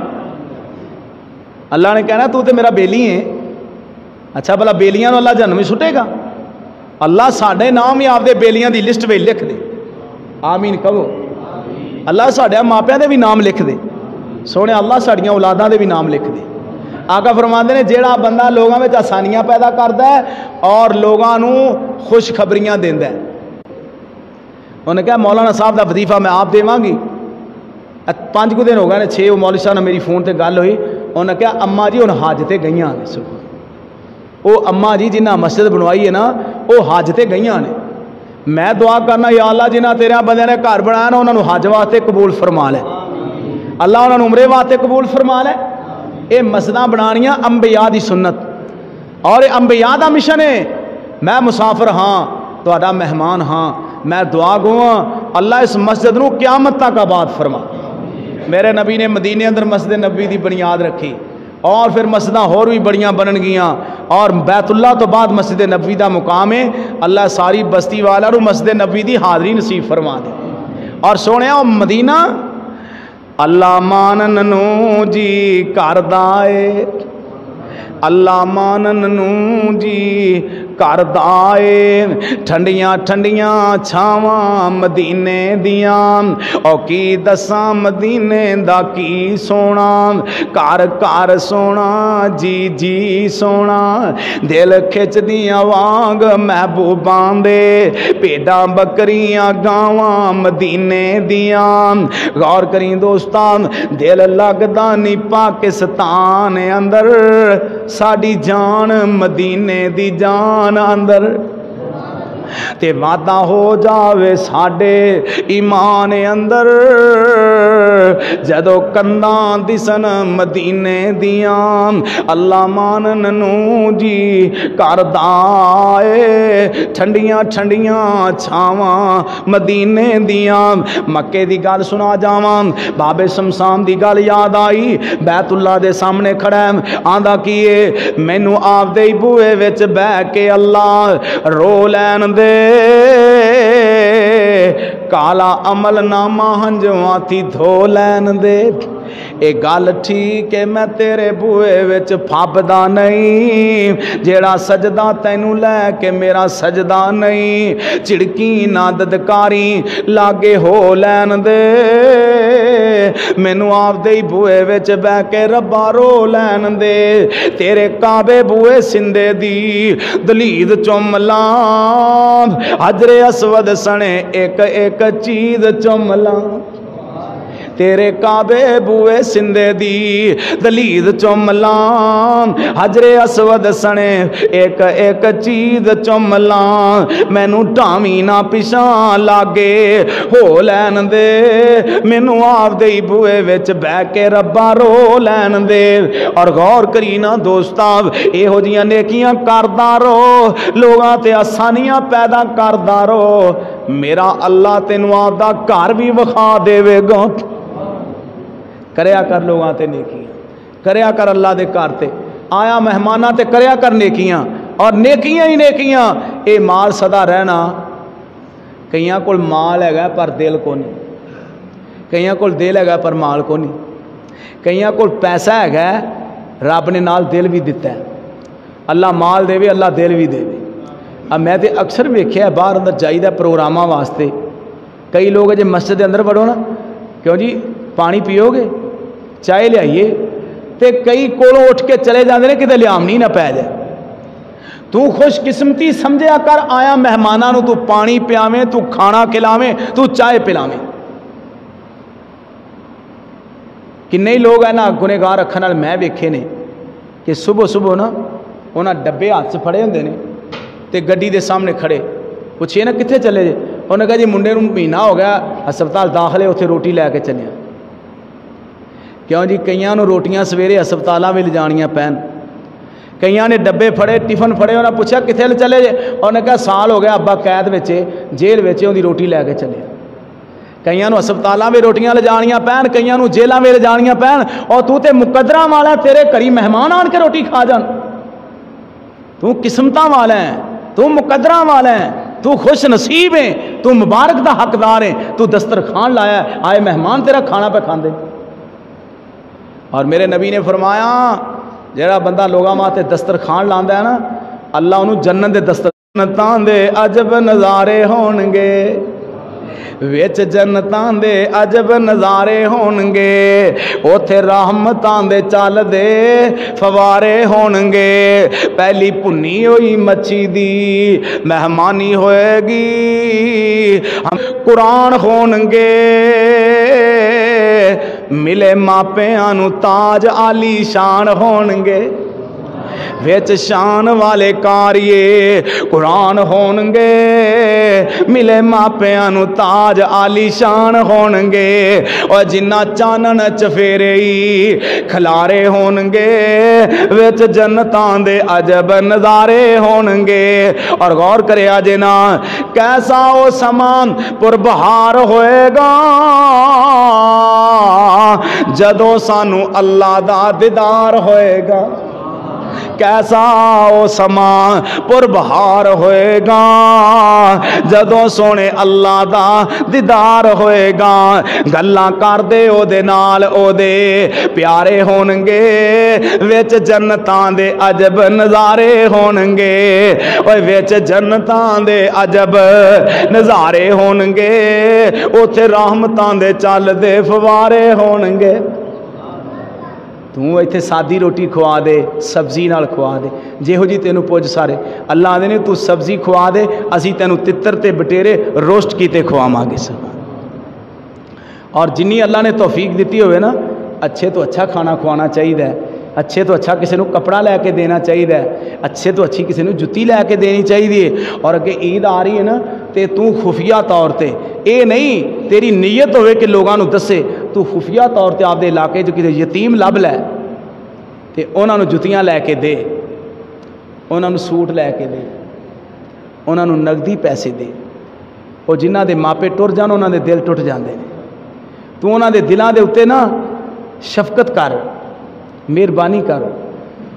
اللہ نے کہنا تو تے میرا بیلی ہے۔ اچھا بھلا بیلیاں اللہ جنم ہی سٹے گا۔ اللہ ساڈے نام ہی آپ دے بیلیاں دی لسٹ وچ لکھ دے۔ آمین کہو۔ اللہ ساڈے ماپیاں دے۔ سونے اللہ ساڈیاں اولاداں دے بھی نام لکھ دے۔ آقا فرماندے نے، جیڑا بندہ لوگوں میں آسانیاں پیدا کرتا ہے اور لوگوں خوشخبریاں دیندا ہے۔ انہوں نے کہا، مولانا صاحب دا وظیفہ میں آپ دیواں گی پانچ کو دن ہو گئے نے، چھ وہ مولوی صاحب نے میری فون تے گل ہوئی۔ انہوں نے کہا اما جی ہن حج تے گئیاں نے۔ وہ اما جی جنہ مسجد بنوائی ہے نا وہ حج تے نے۔ میں دعا کرنا، یا اللہ جنہ تیرے بندے نے گھر بنایا نا انہوں نے حج واسطے قبول فرما لے۔ اللہ انہوں نے عمرے واسطے قبول فرما لے یہ مسجد بنانیاں انبیاء دی سنت۔ اور یہ انبیاء دا مشن ہے۔ میں مسافر ہاں تا مہمان ہاں میں دعا گوا ہاں۔ اللہ اس مسجد نو قیامت تک آباد فرما۔ میرے نبی نے مدینے اندر مسجد نبی دی بنیاد رکھی۔ اور پھر مسجد ہور بھی بڑیاں بنن گیاں۔ اور بیت اللہ تو بعد مسجد نبی دا مقام ہے۔ اللہ ساری بستی والا رو مسجد نبی دی حاضری نصیب فرما دے۔ اور سونے مدینہ اللہ مانن نو جی کردائے اللہ مانن نو جی کردائے ٹھنڈیاں ٹھنڈیاں چھاواں مدینے دیاں او کی دساں مدینے دا کی سونا کار کار سونا جی جی سونا دل کھچ دیاں وانگ محبوبان دے پیڈاں بکریاں گاواں مدینے دیاں غور کریں دوستان دل لگدا نہیں پاکستان اندر ساڈی جان مدینے دی جان اندر تے وعدہ ہو جاوے ساڈے ایمان اندر۔ جدو کنداں دسن مدینے دیاں، اللہ مانن نو جی کردائے ٹھنڈیاں ٹھنڈیاں چھاواں مدینے دیاں۔ مکے دی گل سنا جاواں۔ بابے شمشان دی گل یاد آئی۔ بیت اللہ دے سامنے کھڑا ہے آندا کیے مینوں آپ دے بوئے وچ بہ کے اللہ رو لین دے کالا عمل نامہ ہنجواں تھی دھو لین دے اے گل ٹھیک ہے میں تیرے بوئے وچ پھاپدا نہیں جیڑا سجدہ تینوں لے کے میرا سجدہ نہیں چڑکی نہ ددکاری لاگے ہو لین دے مینو آپ دے بوئے وچ بہ کے ربا رو لین دے تیرے کعبے بوئے سندے دی دلید چم لان حجر اسود سنے ایک ایک چیز چم لان تیرے کعبے بوئے سندے دی دلید چملان حجر اسود سنے، ایک ایک چیز چملان مینو ٹامی نہ پشان لاگے، ہو لین دے۔ مینو آپ دے بوئے وچ بہ کے ربا رو لین دے۔ اور غور کری نا دوستاں اے ہو جیاں نیکیاں کردہ لوگاں تے آسانیاں پیدا کردہ میرا اللہ تینو آدھا کار بھی وخا دے وے گا۔ کریا کر لوگاں تے نیکیاں کریا کر اللہ دے کار تے آیا مہمانہ تے کریا کر نیکیاں اور نیکیاں ہی نیکیاں اے مال صدا رہنا کئیاں کول مال ہے گا پر دل کو نہیں کئیاں کول دل ہے گا پر مال کو نہیں کئیاں کول پیسہ ہے گا رب نے نال دل بھی دیتا ہے اللہ مال دے وے اللہ دل بھی دے وے اب میں تے اکثر ویکھیا ہے باہر اندر چاہیے پروگراماں واسطے کئی لوگ جے مسجد دے چائے لے تے کئی کولوں اٹھ کے چلے جاندے نے کتے لیامنی نہ پی جائے۔ تو خوش قسمتی سمجھیا کر آیا مہمانہ نو تو پانی پیاویں، تو کھانا کھلاویں، تو چائے پلاویں۔ کنے لوگ ہیں نا گنے گار رکھنے والے میں ویکھے نے کہ صبح صبح نا انہاں ڈبے ہاتھ سے پھڑے ہوندے نے تے گڈی دے سامنے کھڑے۔ پوچھئے نا کتنے چلے جے؟ انہوں نے کہا جی منڈے نو مہینہ ہو گیا ہسپتال داخلے اتنے روٹی لے کے چلے کیوں جی؟ کئی روٹیاں سویرے ہسپتالوں میں لے جانیاں پین کئی نے ڈبے پھڑے، ٹفن پھڑے انہیں پوچھا کتنے لے چلے جے؟ انہیں کہا سال ہو گیا ابا قید بچے جیل بچے ان کی روٹی لے کے چلے۔ کئی ہسپتالوں میں روٹیاں لے جانیاں پین کئی جیلوں میں لے جانیاں پین اور تو تے مقدرہ والا تیرے کری مہمان آن کے روٹی کھا جان۔ تو والا ہے تو مقدرہ والا ہے تو خوش نصیب ہے تو مبارک دا حقدار ہے تو دسترخوان لایا آئے مہمان تیرا کھانا پہ کھاندے۔ اور میرے نبی نے فرمایا جڑا بندہ لوگاں ماتے دسترخوان لاندا ہے نا، اللہ انہوں جنت دے دستر جنتاں دے عجب نظارے ہون گے ویچ جنتاں دے عجب نظارے ہون گے اوتھے رحمتان دے چل دے فوارے ہون گے پہلی پنی ہوئی مچھی دی، مہمانی ہوئے گی۔ ہم قرآن ہونگے۔ ملے ماپیاں نو تاج آلی شان ہونگے ویچ شان والے کاریے قرآن ہونگے ملے ماپیاں نو تاج آلی شان ہونگے اور جنہ چانن چفیرے کھلارے ہونگے ویچ جنتان دے عجب نظارے ہونگے اور غور کرے آجنا کیسا او سمان پر بہار ہوئے گا جدو سانو اللہ دا دیدار ہوئے گا۔ ਕੈਸਾ ਉਹ ਸਮਾਂ ਪੁਰਬਹਾਰ ਹੋਏਗਾ? ਜਦੋਂ ਸੋਹਣੇ ਅੱਲਾ ਦਾ ਦੀਦਾਰ ਹੋਏਗਾ, ਗੱਲਾਂ ਕਰਦੇ ਉਹਦੇ ਨਾਲ ਉਹਦੇ ਪਿਆਰੇ ਹੋਣਗੇ, ਵਿੱਚ ਜੰਨਤਾਂ ਦੇ ਅਜਬ ਨਜ਼ਾਰੇ ਹੋਣਗੇ। ਓਏ ਵਿੱਚ ਜੰਨਤਾਂ ਦੇ ਅਜਬ ਨਜ਼ਾਰੇ ਹੋਣਗੇ, ਉੱਥੇ ਰਹਿਮਤਾਂ ਦੇ ਚੱਲਦੇ ਫਵਾਰੇ ਹੋਣਗੇ। ਤੂੰ ਇੱਥੇ ਸਾਦੀ ਰੋਟੀ ਖਵਾ ਦੇ ਸਬਜ਼ੀ ਨਾਲ ਖਵਾ ਦੇ ਜਿਹੋ ਜੀ ਤੈਨੂੰ ਪੁੱਜ ਸਾਰੇ ਅੱਲਾ ਆਦੇ ਨੇ ਤੂੰ ਸਬਜ਼ੀ ਖਵਾ ਦੇ ਅਸੀਂ ਤੈਨੂੰ ਤਿੱਤਰ ਤੇ ਬਟੇਰੇ ਰੋਸਟ ਕੀਤੇ ਖਵਾਵਾਂਗੇ ਸਭ ਔਰ ਜਿੰਨੀ ਅੱਲਾ ਨੇ ਤੌਫੀਕ ਦਿੱਤੀ ਹੋਵੇ ਨਾ ਅੱਛੇ ਤੋਂ ਅੱਛਾ ਖਾਣਾ ਖਵਾਉਣਾ ਚਾਹੀਦਾ ਹੈ ਅੱਛੇ ਤੋਂ ਅੱਛਾ ਕਿਸੇ ਨੂੰ ਕਪੜਾ ਲੈ ਕੇ ਦੇਣਾ ਚਾਹੀਦਾ ਹੈ। ਅੱਛੇ ਤੋਂ ਅੱਛੀ ਕਿਸੇ ਨੂੰ ਜੁੱਤੀ ਲੈ ਕੇ ਦੇਣੀ ਚਾਹੀਦੀ ਹੈ ਔਰ ਅੱਗੇ ਈਦ ਆ ਰਹੀ ਹੈ ਨਾ, ਤੇ ਤੂੰ ਖੁਫੀਆ ਤੌਰ ਤੇ, ਇਹ ਨਹੀਂ, ਤੇਰੀ ਨੀਅਤ ਹੋਵੇ ਕਿ ਲੋਕਾਂ ਨੂੰ ਦੱਸੇ, ਤੂੰ ਖੁਫੀਆ ਤੌਰ ਤੇ ਆਪਦੇ ਇਲਾਕੇ 'ਚ ਕਿਤੇ ਯਤੀਮ ਲੱਭ ਲੈ, ਤੇ ਉਹਨਾਂ ਨੂੰ ਜੁੱਤੀਆਂ ਲੈ ਕੇ ਦੇ, ਉਹਨਾਂ ਨੂੰ ਸੂਟ ਲੈ ਕੇ ਦੇ, ਉਹਨਾਂ ਨੂੰ ਨਗਦੀ ਪੈਸੇ ਦੇ। ਉਹ ਜਿਨ੍ਹਾਂ ਦੇ ਮਾਪੇ ਟੁਰ ਜਾਣ, ਉਹਨਾਂ ਦੇ ਦਿਲ ਟੁੱਟ ਜਾਂਦੇ ਨੇ। ਤੂੰ ਉਹਨਾਂ ਦੇ ਦਿਲਾਂ ਦੇ ਉੱਤੇ ਨਾ ਸ਼ਫਕਤ ਕਰ। ਮਿਹਰਬਾਨੀ ਕਰ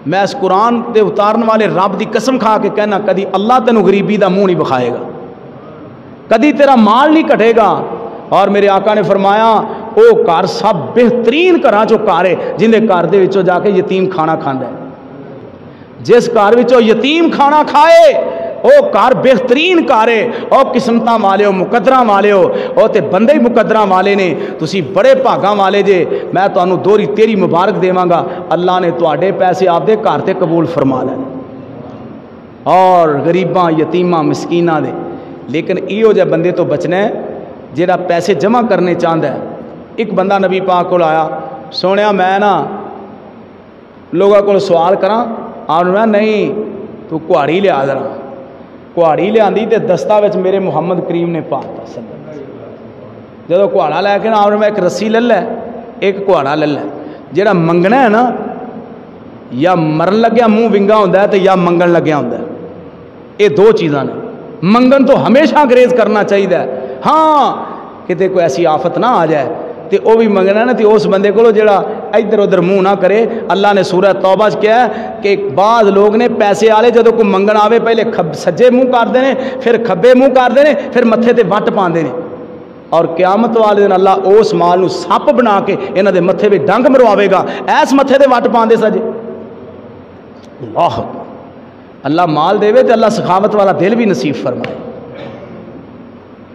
ਮੈਂ ਇਸ ਕੁਰਾਨ ਦੇ ਉਤਾਰਨ ਵਾਲੇ ਰੱਬ ਦੀ ਕਸਮ ਖਾ ਕੇ ਕਹਿਣਾ ਕਦੀ ਅੱਲਾ ਤੈਨੂੰ ਗਰੀਬੀ ਦਾ ਮੂੰਹ ਨਹੀਂ ਵਿਖਾਏਗਾ ਕਦੀ ਤੇਰਾ ਮਾਲ ਨਹੀਂ ਘਟੇਗਾ ਔਰ ਮੇਰੇ ਆਕਾ ਨੇ ਫਰਮਾਇਆ ਉਹ ਘਰ ਸਭ ਬਿਹਤਰੀਨ ਘਰਾਂ ਚੋਂ ਘਰ ਹੈ ਜਿੰਦੇ ਘਰ ਦੇ ਵਿੱਚੋਂ ਜਾ ਕੇ ਯਤੀਮ ਖਾਣਾ ਖਾਂਦਾ ਹੈ ਜਿਸ ਘਰ ਵਿੱਚੋਂ ਯਤੀਮ ਖਾਣਾ ਖਾਏ او کار بہترین کار ہے۔ او قسمتہ مالے ہو مقدرہ مالے ہو۔ او تے بندے مقدرہ مالے والے نے۔ تسی بڑے بھاگاں والے جے۔ میں تانوں دوری تیری مبارک دے گا۔ اللہ نے تواڈے پیسے آپ دے گھر قبول فرما لے۔ اور غریبہ یتیمہ مسکینہ دے۔ لیکن ایو جے بندے تو بچنا ہے پیسے جمع کرنے چاند ہے۔ ایک بندہ نبی پاک کو آیا، سونیا میں نا لوگوں کو سوال کرا اور میں نہیں، تو کہاڑی لیا ذرا۔ ਕੁਹਾੜੀ ਲਿਆਂਦੀ ਤੇ ਦਸਤਾ ਵਿੱਚ ਮੇਰੇ ਮੁਹੰਮਦ ਕਰੀਮ ਨੇ ਪਾਤਾ ਸੱਲਮ ਜਦੋਂ ਕੁਹਾੜਾ ਲੈ ਕੇ ਨਾ ਆਪ ਮੈਂ ਇੱਕ ਰੱਸੀ ਲੈ ਲੈ ਇੱਕ ਕੁਹਾੜਾ ਲੈ ਲੈ ਜਿਹੜਾ ਮੰਗਣਾ ਹੈ ਨਾ ਜਾਂ ਮਰਨ ਲੱਗਿਆ ਮੂੰਹ ਵਿੰਗਾ ਹੁੰਦਾ ਹੈ ਤੇ ਜਾਂ ਮੰਗਣ ਲੱਗਿਆ ਹੁੰਦਾ ਹੈ ਇਹ ਦੋ ਚੀਜ਼ਾਂ ਨੇ ਮੰਗਣ ਤੋਂ ਹਮੇਸ਼ਾ ਗਰੇਜ਼ ਕਰਨਾ ਚਾਹੀਦਾ ਹੈ ਹਾਂ ਕਿਤੇ ਕੋਈ ਐਸੀ ਆਫਤ ਨਾ ਆ ਜਾਏ تے او بھی منگنا نا تے اس بندے کو جڑا ادھر ادھر منہ نہ کرے، اللہ نے سورہ توبہ کیا کہ بعض لوگ نے پیسے والے جدوں کو منگنا آوے، پہلے خب سجے منہ کرتے ہیں پھر کھبے منہ کرتے ہیں پھر متھے تے وٹ پاندے نے۔ اور قیامت والے دن اللہ اس مال نو سپ بنا کے انہاں دے متھے بھی ڈنگ مرواوے گا۔ ایس متھے تے وٹ پاندے سجے۔ اللہ اللہ مال دے تے اللہ سخاوت والا دل بھی نصیب فرمائے۔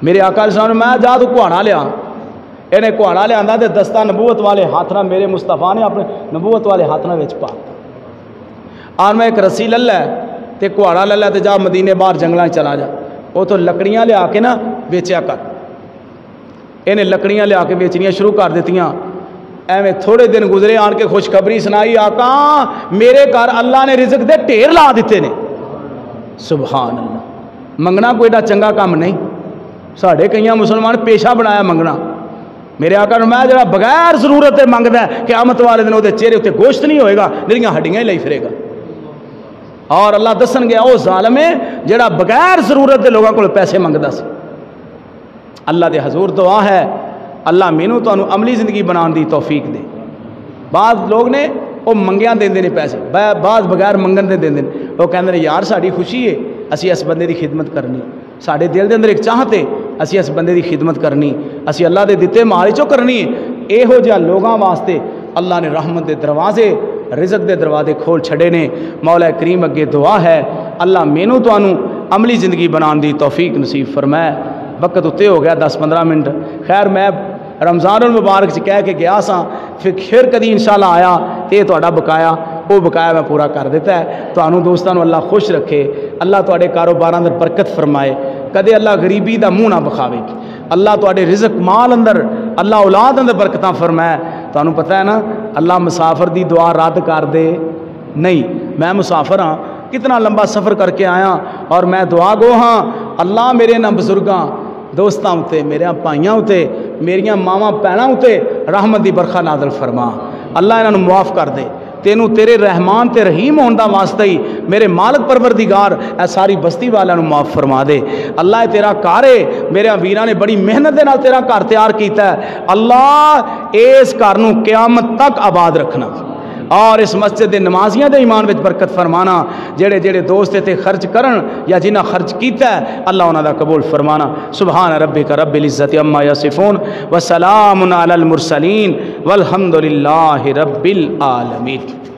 میرے آقا صاحب نے میں جا تو کہاڑا لیا ਇਹਨੇ ਕੁਹਾੜਾ ਲਿਆਂਦਾ ਤੇ ਦਸਤਾ ਨਬੂਵਤ ਵਾਲੇ ਹੱਥ ਨਾਲ ਮੇਰੇ ਮੁਸਤਫਾ ਨੇ ਆਪਣੇ ਨਬੂਵਤ ਵਾਲੇ ਹੱਥ ਨਾਲ ਵਿੱਚ ਪਾਤਾ ਆਰ ਮੈਂ ਇੱਕ ਰੱਸੀ ਲੈ ਲੈ ਤੇ ਕੁਹਾੜਾ ਲੈ ਲੈ ਤੇ ਜਾ ਮਦੀਨੇ ਬਾਹਰ ਜੰਗਲਾਂ 'ਚ ਚਲਾ ਜਾ ਉਹ ਤੋਂ ਲੱਕੜੀਆਂ ਲਿਆ ਕੇ ਨਾ ਵੇਚਿਆ ਕਰ ਇਹਨੇ ਲੱਕੜੀਆਂ ਲਿਆ ਕੇ ਵੇਚਣੀਆਂ ਸ਼ੁਰੂ ਕਰ ਦਿੱਤੀਆਂ ਐਵੇਂ ਥੋੜੇ ਦਿਨ ਗੁਜ਼ਰੇ ਆਣ ਕੇ ਖੁਸ਼ਖਬਰੀ ਸੁਣਾਈ ਆਕਾ ਮੇਰੇ ਘਰ ਅੱਲਾ ਨੇ ਰਿਜ਼ਕ ਦੇ ਢੇਰ ਲਾ ਦਿੱਤੇ ਨੇ ਸੁਭਾਨ ਅੱਲਾ ਮੰਗਣਾ ਕੋਈ ਏਡਾ ਚੰਗਾ ਕੰਮ ਨਹੀਂ ਸਾਡੇ ਕਈਆਂ ਮੁਸਲਮਾਨ ਪੇਸ਼ਾ ਬਣਾਇਆ ਮੰਗਣਾ میرے آقا میں جڑا بغیر ضرورت منگتا ہے آمت والے دن وہ چہرے اتنے گوشت نہیں ہوئے گا میرا ہڈیاں ہی لئی پھرے گا۔ اور اللہ دسن گیا وہ ظالم ہے جڑا بغیر ضرورت دے لوگوں کو پیسے منگتا سا اللہ دے حضور دعا ہے، اللہ مینو تو عملی زندگی بنان دی توفیق دے۔ بعض لوگ نے وہ منگیاں دین دینے پیسے بعض بغیر منگن دے دے وہ کہنے یار ساری خوشی ہے، اسی اس بندے دی خدمت کرنی سارے دل دے اندر ایک چاہت ہے ਅਸੀਂ ਇਸ ਬੰਦੇ ਦੀ ਖਿਦਮਤ ਕਰਨੀ ਅਸੀਂ ਅੱਲਾ ਦੇ ਦਿੱਤੇ ਮਾਲ ਚੋਂ ਕਰਨੀ ਹੈ ਇਹੋ ਜਿਹਾ ਲੋਕਾਂ ਵਾਸਤੇ ਅੱਲਾ ਨੇ ਰਹਿਮਤ ਦੇ ਦਰਵਾਜ਼ੇ رزق دے دروازے کھول چھڑے نے مولا کریم اگے دعا ہے اللہ مینو تو عملی زندگی بنان دی توفیق نصیب فرمائے وقت اتنے ہو گیا دس پندرہ منٹ خیر میں رمضان المبارک چ کہہ کے گیا سا پھر پھر کدی انشاءاللہ آیا تے تہاڈا بقایا وہ بقایا میں پورا کر دیتا ہے تانوں دوستاں نو اللہ خوش رکھے اللہ تواڈے کاروباراں اندر برکت فرمائے کدے اللہ غریبی دا منہ نہ بخاوے اللہ تواڈے رزق مال اندر، اللہ اولاد اندر برکتاں فرمائے۔ تانوں پتہ ہے نا، اللہ مسافر دی دعا رد کر دے۔ نہیں، میں مسافر ہاں کتنا لمبا سفر کر کے آیا اور میں دعا گو ہاں اللہ میرے نہ بزرگاں، دوستاں اتے، میرے بھائیاں اتے میریاں ماواں بھیناں اتے رحمت دی برخا نادل فرما۔ اللہ انہوں معاف کر دے۔ تینوں تیرے رحمان تے رحیم ہون دا واسطہ ہی میرے مالک پروردگار اے ساری بستی والوں معاف فرما دے۔ اللہ تیرا کار ہے میرے ویراں نے بڑی محنت دے تیرا گھر تیار کیتا ہے۔ اللہ اس گھر قیامت تک آباد رکھنا۔ اور اس مسجد دے نمازیاں دے ایمان وچ برکت فرمانا، جڑے جڑے دوست تے خرچ کرن یا جنہ خرچ کیتا ہے، اللہ انہاں دا قبول فرمانا۔ سبحان ربک رب العزت عما یصفون وسلام علی المرسلین والحمد للہ رب العالمین۔